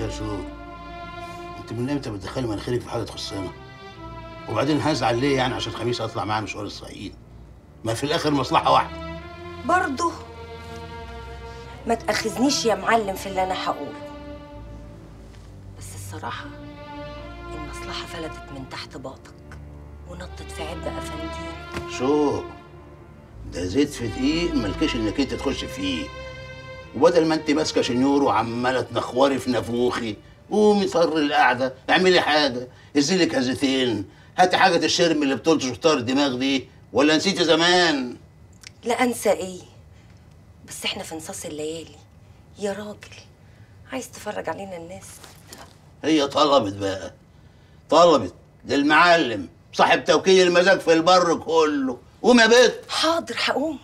يا شو انت من إمتى بتدخلي مناخيرك في حاجة تخصنا؟ وبعدين هزعل ليه يعني عشان خميس اطلع معاه مشوار الصعيد؟ ما في الآخر مصلحة واحدة. برضه ما تأخذنيش يا معلم في اللي أنا هقوله. بس الصراحة المصلحة فلتت من تحت باطك ونطت في عب أفنديل. شو؟ ده زيت في دقيق ملكش إنك أنت تخش فيه. وبدل ما أنت ماسكة شنيور وعمالة تنخوري في نافوخي قومي طر القعدة اعملي حاجة. ازيلي كازتين هاتي حاجة الشرم اللي بتلطش وتطار الدماغ دي. ولا نسيتي زمان؟ لا أنسى إيه؟ بس إحنا في نصاص الليالي. يا راجل عايز تفرج علينا الناس. هي طلبت بقى. طلبت للمعلم صاحب توكيل المزاج في البر كله. قوم يا بيت. حاضر هقوم.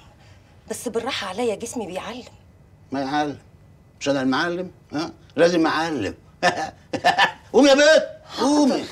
بس بالراحة عليا جسمي بيعلم. ما يعلم. مش أنا المعلم؟ ها؟ لازم أعلم. قوم يا بيت. قومي.